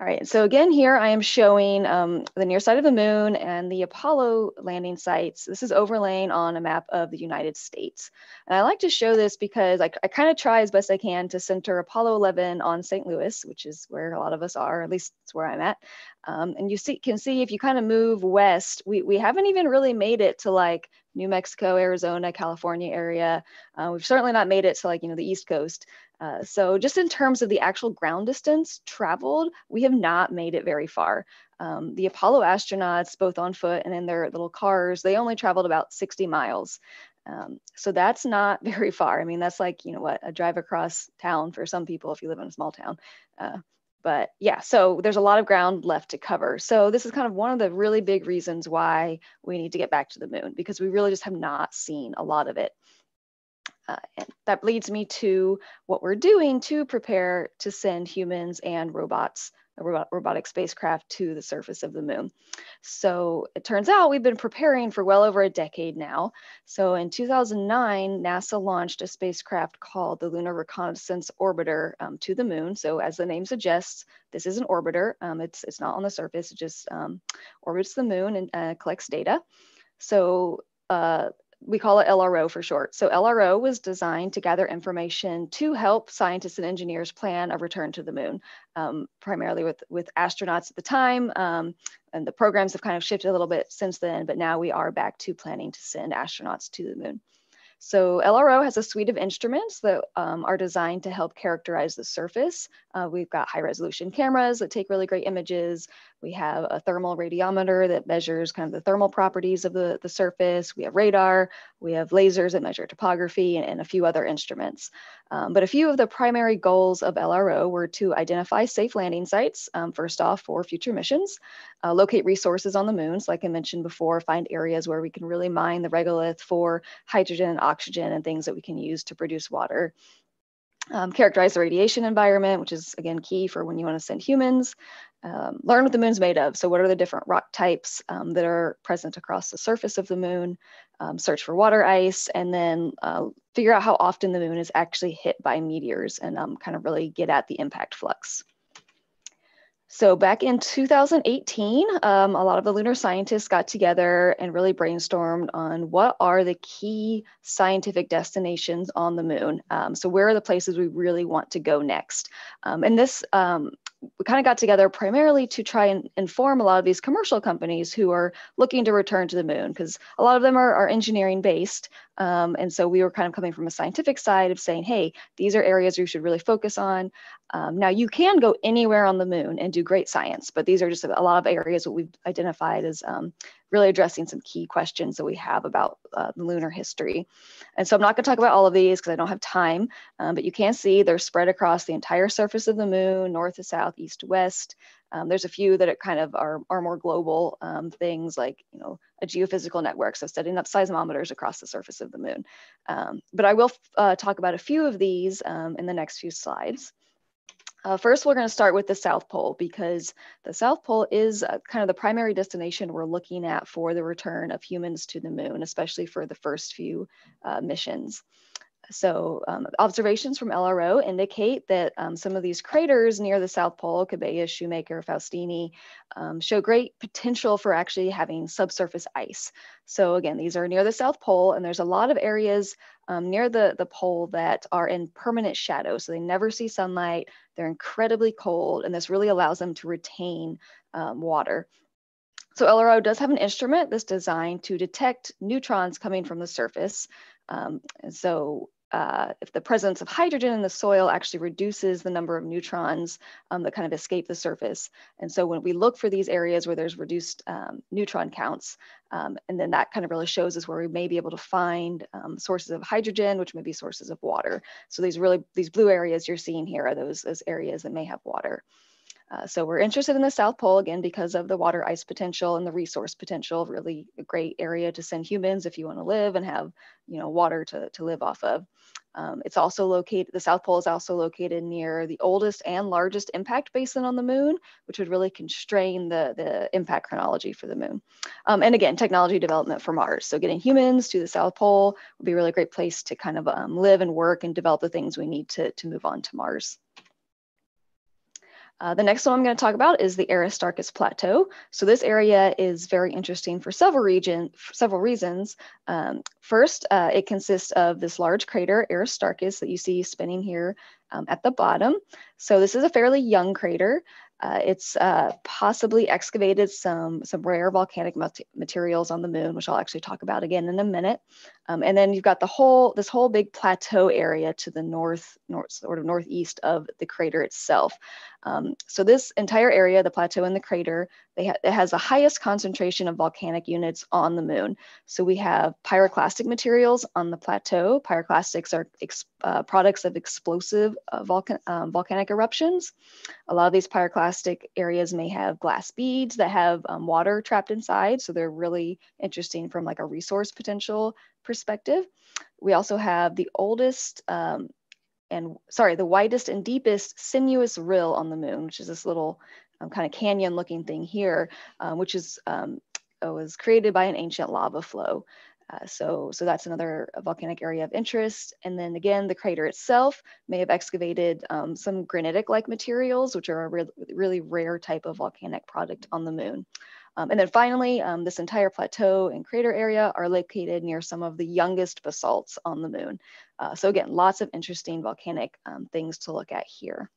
Speaker 4: All right, so again here I am showing um, the near side of the moon and the Apollo landing sites. This is overlaying on a map of the United States. And I like to show this because I, I kind of try as best I can to center Apollo 11 on St. Louis, which is where a lot of us are, at least it's where I'm at. Um, and you see, can see if you kind of move west, we, we haven't even really made it to like New Mexico, Arizona, California area. Uh, we've certainly not made it to like, you know, the East Coast. Uh, so just in terms of the actual ground distance traveled, we have not made it very far. Um, the Apollo astronauts, both on foot and in their little cars, they only traveled about 60 miles. Um, so that's not very far. I mean, that's like, you know what, a drive across town for some people if you live in a small town. Uh, but yeah, so there's a lot of ground left to cover. So this is kind of one of the really big reasons why we need to get back to the moon because we really just have not seen a lot of it. Uh, and that leads me to what we're doing to prepare to send humans and robots, robot, robotic spacecraft to the surface of the moon. So it turns out we've been preparing for well over a decade now. So in 2009, NASA launched a spacecraft called the Lunar Reconnaissance Orbiter um, to the moon. So as the name suggests, this is an orbiter. Um, it's, it's not on the surface, it just um, orbits the moon and uh, collects data. So uh, we call it LRO for short. So LRO was designed to gather information to help scientists and engineers plan a return to the moon, um, primarily with, with astronauts at the time. Um, and the programs have kind of shifted a little bit since then, but now we are back to planning to send astronauts to the moon. So LRO has a suite of instruments that um, are designed to help characterize the surface. Uh, we've got high resolution cameras that take really great images. We have a thermal radiometer that measures kind of the thermal properties of the, the surface. We have radar, we have lasers that measure topography and, and a few other instruments. Um, but a few of the primary goals of LRO were to identify safe landing sites, um, first off for future missions, uh, locate resources on the moons, so like I mentioned before, find areas where we can really mine the regolith for hydrogen and oxygen and things that we can use to produce water. Um, characterize the radiation environment, which is again key for when you want to send humans. Um, learn what the moon's made of. So what are the different rock types um, that are present across the surface of the moon? Um, search for water ice, and then uh, figure out how often the moon is actually hit by meteors and um, kind of really get at the impact flux. So back in 2018, um, a lot of the lunar scientists got together and really brainstormed on what are the key scientific destinations on the moon. Um, so where are the places we really want to go next? Um, and this um, we kind of got together primarily to try and inform a lot of these commercial companies who are looking to return to the moon because a lot of them are, are engineering based. Um, and so we were kind of coming from a scientific side of saying, hey, these are areas you should really focus on. Um, now, you can go anywhere on the moon and do great science, but these are just a, lot of areas that we've identified as um, really addressing some key questions that we have about uh, lunar history. And so I'm not going to talk about all of these because I don't have time, um, but you can see they're spread across the entire surface of the moon, north to south, east to west. Um, there's a few that are kind of are, are more global um, things like, you know, a geophysical network, so setting up seismometers across the surface of the moon. Um, but I will uh, talk about a few of these um, in the next few slides. Uh, first, we're going to start with the South Pole because the South Pole is uh, kind of the primary destination we're looking at for the return of humans to the moon, especially for the first few uh, missions. So um, observations from LRO indicate that um, some of these craters near the South Pole, Cabeus, Shoemaker, Faustini, um, show great potential for actually having subsurface ice. So again, these are near the South Pole and there's a lot of areas um, near the, the pole that are in permanent shadow. So they never see sunlight, they're incredibly cold and this really allows them to retain um, water. So LRO does have an instrument that's designed to detect neutrons coming from the surface. Um, so uh, if the presence of hydrogen in the soil actually reduces the number of neutrons um, that kind of escape the surface. And so when we look for these areas where there's reduced um, neutron counts, um, and then that kind of really shows us where we may be able to find um, sources of hydrogen, which may be sources of water. So these really, these blue areas you're seeing here are those, those areas that may have water. Uh, so we're interested in the South Pole again because of the water ice potential and the resource potential, really a great area to send humans if you want to live and have you know water to, to live off of. Um, it's also located, the South Pole is also located near the oldest and largest impact basin on the moon, which would really constrain the, the impact chronology for the moon. Um, and again, technology development for Mars. So getting humans to the South Pole would be a really great place to kind of um, live and work and develop the things we need to, to move on to Mars. Uh, the next one I'm going to talk about is the Aristarchus Plateau. So this area is very interesting for several region, for several reasons. Um, first, uh, it consists of this large crater Aristarchus that you see spinning here um, at the bottom. So this is a fairly young crater. Uh, it's uh, possibly excavated some, some rare volcanic materials on the moon, which I'll actually talk about again in a minute. Um, and then you've got the whole, this whole big plateau area to the north, north sort of northeast of the crater itself. Um, so this entire area, the plateau and the crater, ha it has the highest concentration of volcanic units on the moon. So we have pyroclastic materials on the plateau. Pyroclastics are uh, products of explosive uh, volcan um, volcanic eruptions. A lot of these pyroclastic areas may have glass beads that have um, water trapped inside. So they're really interesting from like a resource potential perspective. We also have the oldest um, and sorry, the widest and deepest sinuous rill on the moon, which is this little um, kind of canyon looking thing here, um, which is um, was created by an ancient lava flow. Uh, so, so that's another volcanic area of interest. And then again, the crater itself may have excavated um, some granitic-like materials, which are a re really rare type of volcanic product on the moon. Um, and then finally, um, this entire plateau and crater area are located near some of the youngest basalts on the moon. Uh, so again, lots of interesting volcanic um, things to look at here.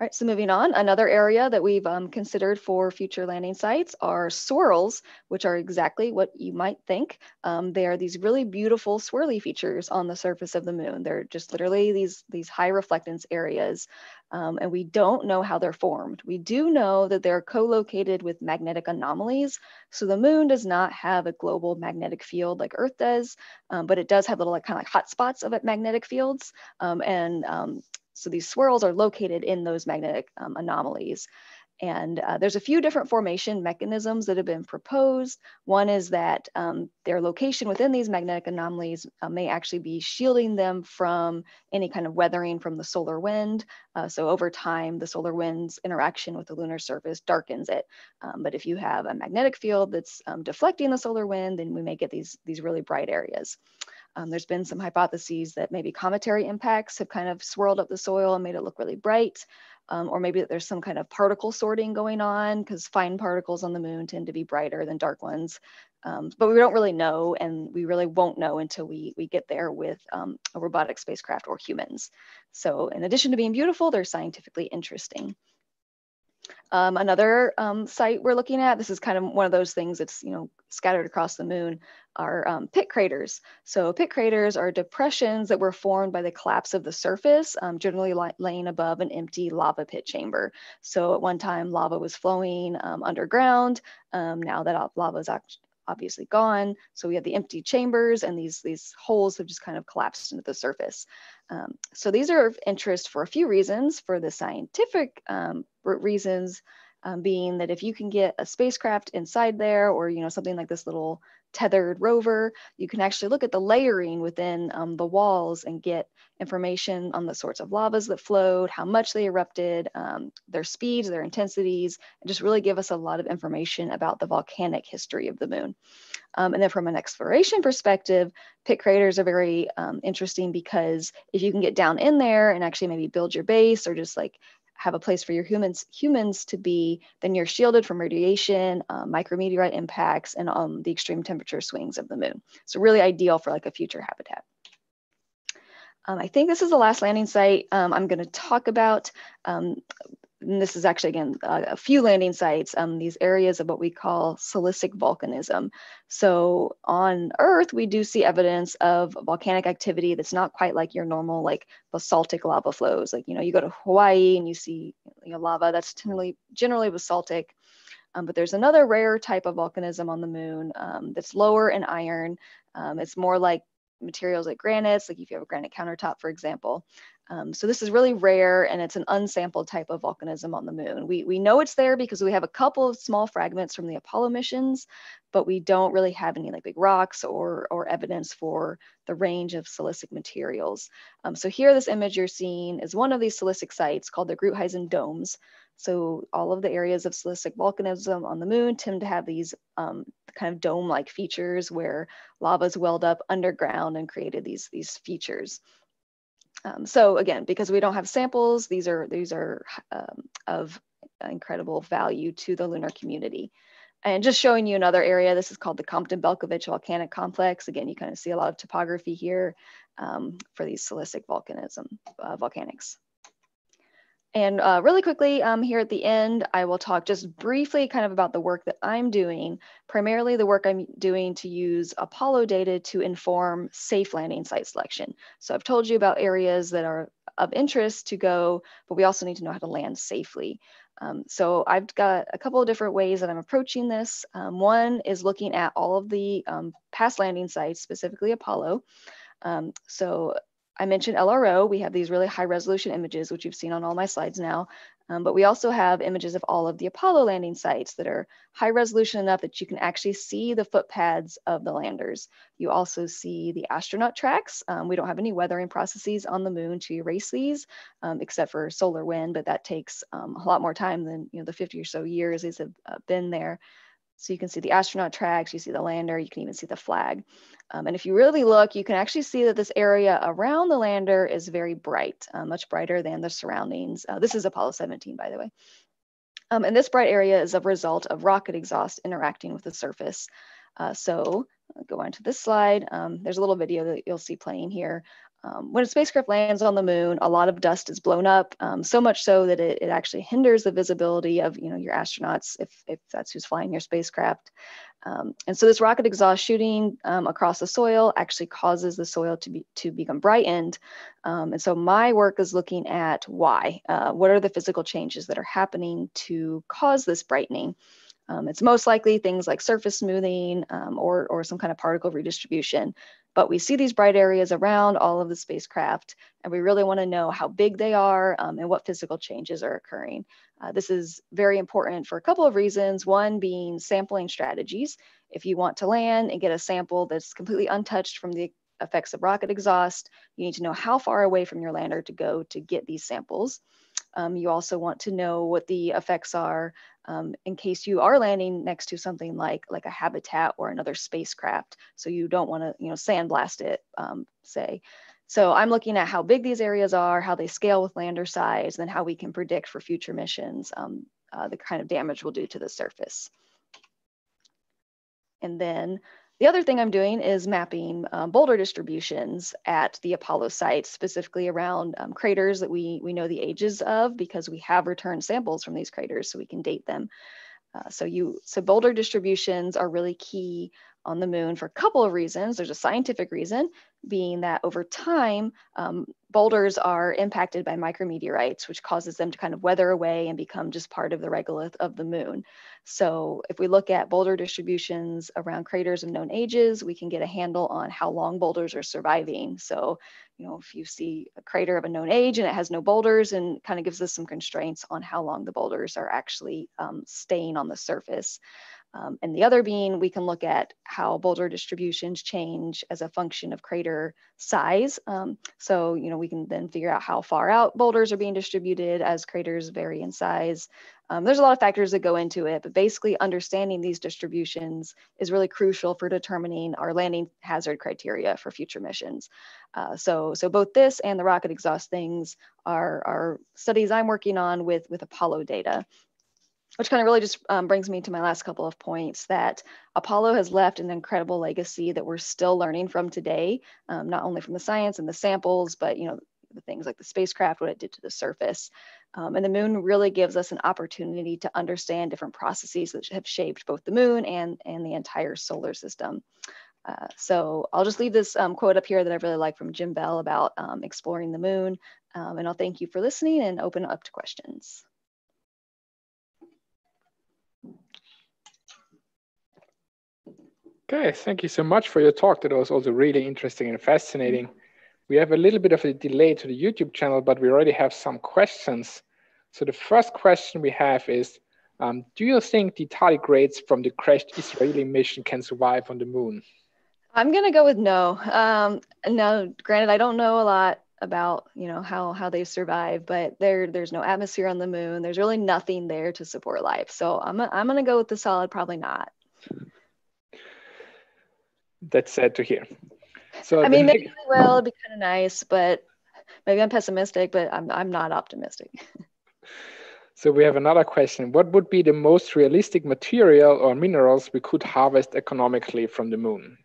Speaker 4: All right, so moving on, another area that we've um, considered for future landing sites are swirls, which are exactly what you might think. Um, they are these really beautiful swirly features on the surface of the moon. They're just literally these, these high reflectance areas, um, and we don't know how they're formed. We do know that they're co-located with magnetic anomalies. So the moon does not have a global magnetic field like Earth does, um, but it does have little like kind of like hotspots of magnetic fields. Um, and um, so these swirls are located in those magnetic um, anomalies. And uh, there's a few different formation mechanisms that have been proposed. One is that um, their location within these magnetic anomalies uh, may actually be shielding them from any kind of weathering from the solar wind. Uh, so over time, the solar wind's interaction with the lunar surface darkens it. Um, but if you have a magnetic field that's um, deflecting the solar wind, then we may get these, these really bright areas. Um, there's been some hypotheses that maybe cometary impacts have kind of swirled up the soil and made it look really bright, um, or maybe that there's some kind of particle sorting going on because fine particles on the moon tend to be brighter than dark ones. Um, but we don't really know, and we really won't know until we, we get there with um, a robotic spacecraft or humans. So in addition to being beautiful, they're scientifically interesting. Um, another um, site we're looking at, this is kind of one of those things that's, you know, scattered across the moon, are um, pit craters. So pit craters are depressions that were formed by the collapse of the surface, um, generally laying above an empty lava pit chamber. So at one time, lava was flowing um, underground. Um, now that lava is obviously gone. So we have the empty chambers and these, these holes have just kind of collapsed into the surface. Um, so these are of interest for a few reasons. For the scientific um, reasons, um, being that if you can get a spacecraft inside there or you know something like this little tethered rover, you can actually look at the layering within um, the walls and get information on the sorts of lavas that flowed, how much they erupted, um, their speeds, their intensities, and just really give us a lot of information about the volcanic history of the moon. Um, and then from an exploration perspective, pit craters are very um, interesting because if you can get down in there and actually maybe build your base or just like have a place for your humans humans to be, then you're shielded from radiation, um, micrometeorite impacts, and um, the extreme temperature swings of the moon. So really ideal for like a future habitat. Um, I think this is the last landing site um, I'm going to talk about. This is actually, again, uh, a few landing sites, um, these areas of what we call silicic volcanism. So on Earth, we do see evidence of volcanic activity that's not quite like your normal like basaltic lava flows. Like, you know, you go to Hawaii and you see you know, lava, that's generally, generally basaltic. Um, but there's another rare type of volcanism on the moon um, that's lower in iron. Um, it's more like materials like granites, like if you have a granite countertop, for example. Um, so this is really rare and it's an unsampled type of volcanism on the moon. We, we know it's there because we have a couple of small fragments from the Apollo missions, but we don't really have any like big rocks or, or evidence for the range of silicic materials. Um, so here, this image you're seeing is one of these silicic sites called the Gruithuisen domes. So all of the areas of silicic volcanism on the moon tend to have these um, kind of dome-like features where lava's welled up underground and created these, these features. Um, so again, because we don't have samples, these are, these are um, of incredible value to the lunar community. And just showing you another area, this is called the Compton-Belkovich Volcanic Complex. Again, you kind of see a lot of topography here um, for these silicic volcanism, uh, volcanics. And uh, really quickly um, here at the end, I will talk just briefly kind of about the work that I'm doing, primarily the work I'm doing to use Apollo data to inform safe landing site selection. So I've told you about areas that are of interest to go, but we also need to know how to land safely. Um, so I've got a couple of different ways that I'm approaching this. Um, one is looking at all of the um, past landing sites, specifically Apollo. Um, so I mentioned LRO, we have these really high resolution images, which you've seen on all my slides now, um, but we also have images of all of the Apollo landing sites that are high resolution enough that you can actually see the footpads of the landers. You also see the astronaut tracks. Um, we don't have any weathering processes on the moon to erase these, um, except for solar wind, but that takes um, a lot more time than you know the 50 or so years these have uh, been there. So you can see the astronaut tracks, you see the lander, you can even see the flag. Um, and if you really look, you can actually see that this area around the lander is very bright, uh, much brighter than the surroundings. Uh, this is Apollo 17, by the way. Um, and this bright area is a result of rocket exhaust interacting with the surface. Uh, so I'll go on to this slide. Um, there's a little video that you'll see playing here um, when a spacecraft lands on the moon, a lot of dust is blown up, um, so much so that it, it, actually hinders the visibility of you know your astronauts if, if that's who's flying your spacecraft. Um, and so this rocket exhaust shooting um, across the soil actually causes the soil to be to become brightened. Um, and so my work is looking at why. Uh, what are the physical changes that are happening to cause this brightening? Um, it's most likely things like surface smoothing um, or, or some kind of particle redistribution. But we see these bright areas around all of the spacecraft, and we really want to know how big they are um, and what physical changes are occurring. Uh, this is very important for a couple of reasons. One being sampling strategies. If you want to land and get a sample that's completely untouched from the effects of rocket exhaust, you need to know how far away from your lander to go to get these samples. Um, you also want to know what the effects are um, in case you are landing next to something like, like a habitat or another spacecraft. So you don't want to, you know, sandblast it, um, say. So I'm looking at how big these areas are, how they scale with lander size, and how we can predict for future missions um, uh, the kind of damage we'll do to the surface. And then the other thing I'm doing is mapping um, boulder distributions at the Apollo site, specifically around um, craters that we, we know the ages of because we have returned samples from these craters so we can date them. Uh, so you so boulder distributions are really key on the moon for a couple of reasons. There's a scientific reason, being that over time, um, boulders are impacted by micrometeorites, which causes them to kind of weather away and become just part of the regolith of the moon. So if we look at boulder distributions around craters of known ages, we can get a handle on how long boulders are surviving. So, you know, if you see a crater of a known age and it has no boulders and kind of gives us some constraints on how long the boulders are actually um, staying on the surface. Um, and the other being, we can look at how boulder distributions change as a function of crater size. Um, so, you know, we can then figure out how far out boulders are being distributed as craters vary in size. Um, there's a lot of factors that go into it, but basically understanding these distributions is really crucial for determining our landing hazard criteria for future missions. Uh, so, so both this and the rocket exhaust things are, are studies I'm working on with, with Apollo data which kind of really just um, brings me to my last couple of points that Apollo has left an incredible legacy that we're still learning from today, um, not only from the science and the samples, but you know the things like the spacecraft, what it did to the surface. Um, and the moon really gives us an opportunity to understand different processes that have shaped both the moon and, and the entire solar system. Uh, so I'll just leave this um, quote up here that I really like from Jim Bell about um, exploring the moon. Um, and I'll thank you for listening and open up to questions.
Speaker 3: Okay, thank you so much for your talk. That was also really interesting and fascinating. we have a little bit of a delay to the YouTube channel, but we already have some questions. So the first question we have is, um, do you think the tardigrades from the crashed Israeli mission can survive on the moon?
Speaker 4: I'm gonna go with no. Um, now, granted, I don't know a lot about you know how how they survive, but there there's no atmosphere on the moon. There's really nothing there to support life. So I'm I'm gonna go with the solid. Probably not.
Speaker 3: That's sad to hear.
Speaker 4: So I mean, maybe they will. It'd be kind of nice, but maybe I'm pessimistic, but I'm I'm not optimistic.
Speaker 3: So we have another question. What would be the most realistic material or minerals we could harvest economically from the moon?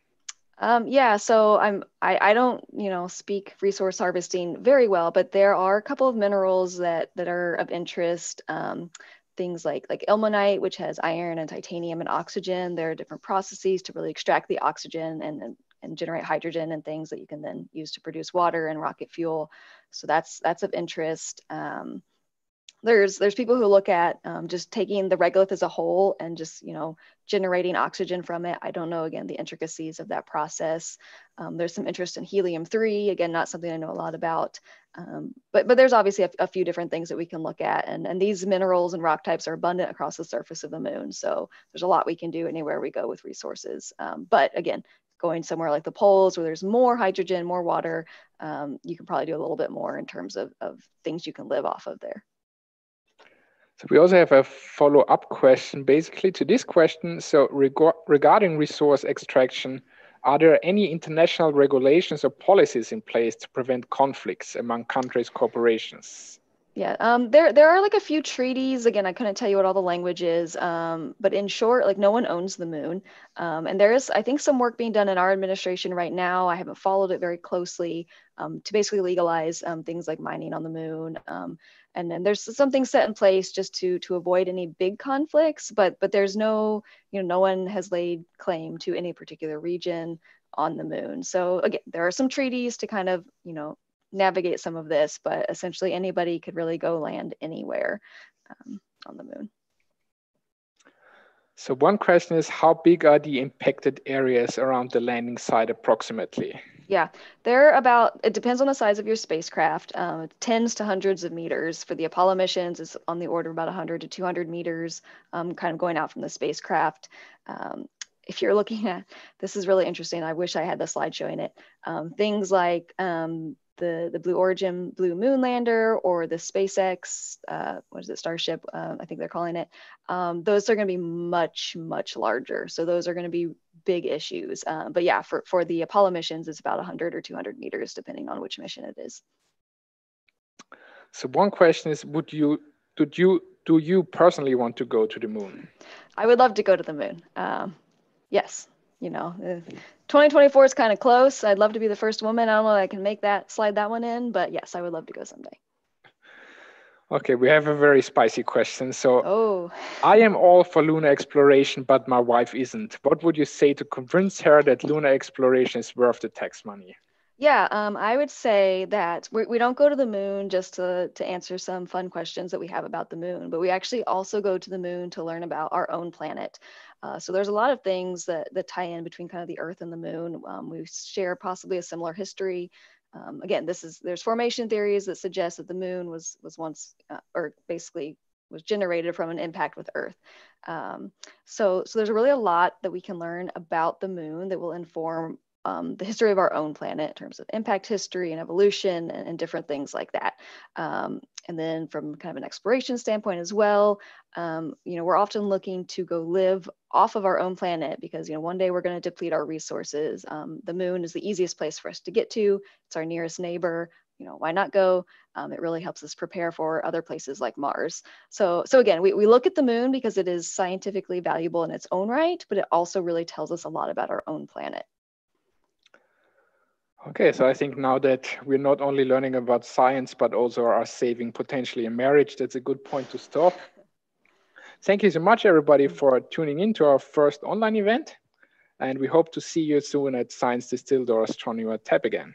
Speaker 4: Um, yeah, so I'm I, I don't you know speak resource harvesting very well, but there are a couple of minerals that that are of interest. Um, things like like ilmenite, which has iron and titanium and oxygen. There are different processes to really extract the oxygen and, and and generate hydrogen and things that you can then use to produce water and rocket fuel. So that's that's of interest. Um, there's there's people who look at um, just taking the regolith as a whole and just you know generating oxygen from it. I don't know again the intricacies of that process. Um, there's some interest in helium three again, not something I know a lot about, um, but but there's obviously a, a, few different things that we can look at, and and these minerals and rock types are abundant across the surface of the moon. So there's a lot we can do anywhere we go with resources. Um, but again, going somewhere like the poles where there's more hydrogen, more water, um, you can probably do a little bit more in terms of, of things you can live off of there.
Speaker 3: So we also have a follow-up question basically to this question. So reg regarding resource extraction, are there any international regulations or policies in place to prevent conflicts among countries' corporations?
Speaker 4: Yeah, um, there there are like a few treaties. Again, I couldn't tell you what all the language is, um, but in short, like no one owns the moon, um, and there is I think some work being done in our administration right now. I haven't followed it very closely um, to basically legalize um, things like mining on the moon, um, and then there's something set in place just to to avoid any big conflicts. But but there's no you know no one has laid claim to any particular region on the moon. So again, there are some treaties to kind of you know navigate some of this, but essentially anybody could really go land anywhere um, on the moon.
Speaker 3: So one question is, how big are the impacted areas around the landing site approximately?
Speaker 4: Yeah, they're about, it depends on the size of your spacecraft, um, tens to hundreds of meters. For the Apollo missions, it's on the order of about 100 to 200 meters, um, kind of going out from the spacecraft. Um, if you're looking at, this is really interesting. I wish I had the slide showing it. Um, things like um, the the Blue Origin Blue Moon Lander or the SpaceX uh, what is it Starship uh, I think they're calling it um, those are going to be much much larger so those are going to be big issues um, but yeah for for the Apollo missions it's about 100 or 200 meters depending on which mission it is.
Speaker 3: So one question is would you did you do you personally want to go to the moon?
Speaker 4: I would love to go to the moon. Um, yes you know, 2024 is kind of close. I'd love to be the first woman. I don't know if I can make that slide that one in, but yes, I would love to go someday.
Speaker 3: Okay, we have a very spicy question. So,
Speaker 4: oh.
Speaker 3: I am all for lunar exploration, but my wife isn't. What would you say to convince her that lunar exploration is worth the tax money?
Speaker 4: Yeah, um, I would say that we, we don't go to the moon just to, to answer some fun questions that we have about the moon, but we actually also go to the moon to learn about our own planet. Uh, so there's a lot of things that, that tie in between kind of the Earth and the moon. Um, we share possibly a similar history. Um, again, this is there's formation theories that suggest that the moon was was once uh, or basically was generated from an impact with Earth. Um, so, so there's really a lot that we can learn about the moon that will inform um, the history of our own planet in terms of impact history and evolution and, and different things like that. Um, and then from kind of an exploration standpoint as well, um, you know, we're often looking to go live off of our own planet because, you know, one day we're going to deplete our resources. Um, the moon is the easiest place for us to get to. It's our nearest neighbor. You know, why not go? Um, it really helps us prepare for other places like Mars. So, so again, we, we look at the moon because it is scientifically valuable in its own right, but it also really tells us a lot about our own planet.
Speaker 3: Okay, so I think now that we're not only learning about science, but also are saving potentially a marriage, that's a good point to stop. Thank you so much, everybody, for tuning in to our first online event. And we hope to see you soon at Science Distilled or Astronomy Tap again.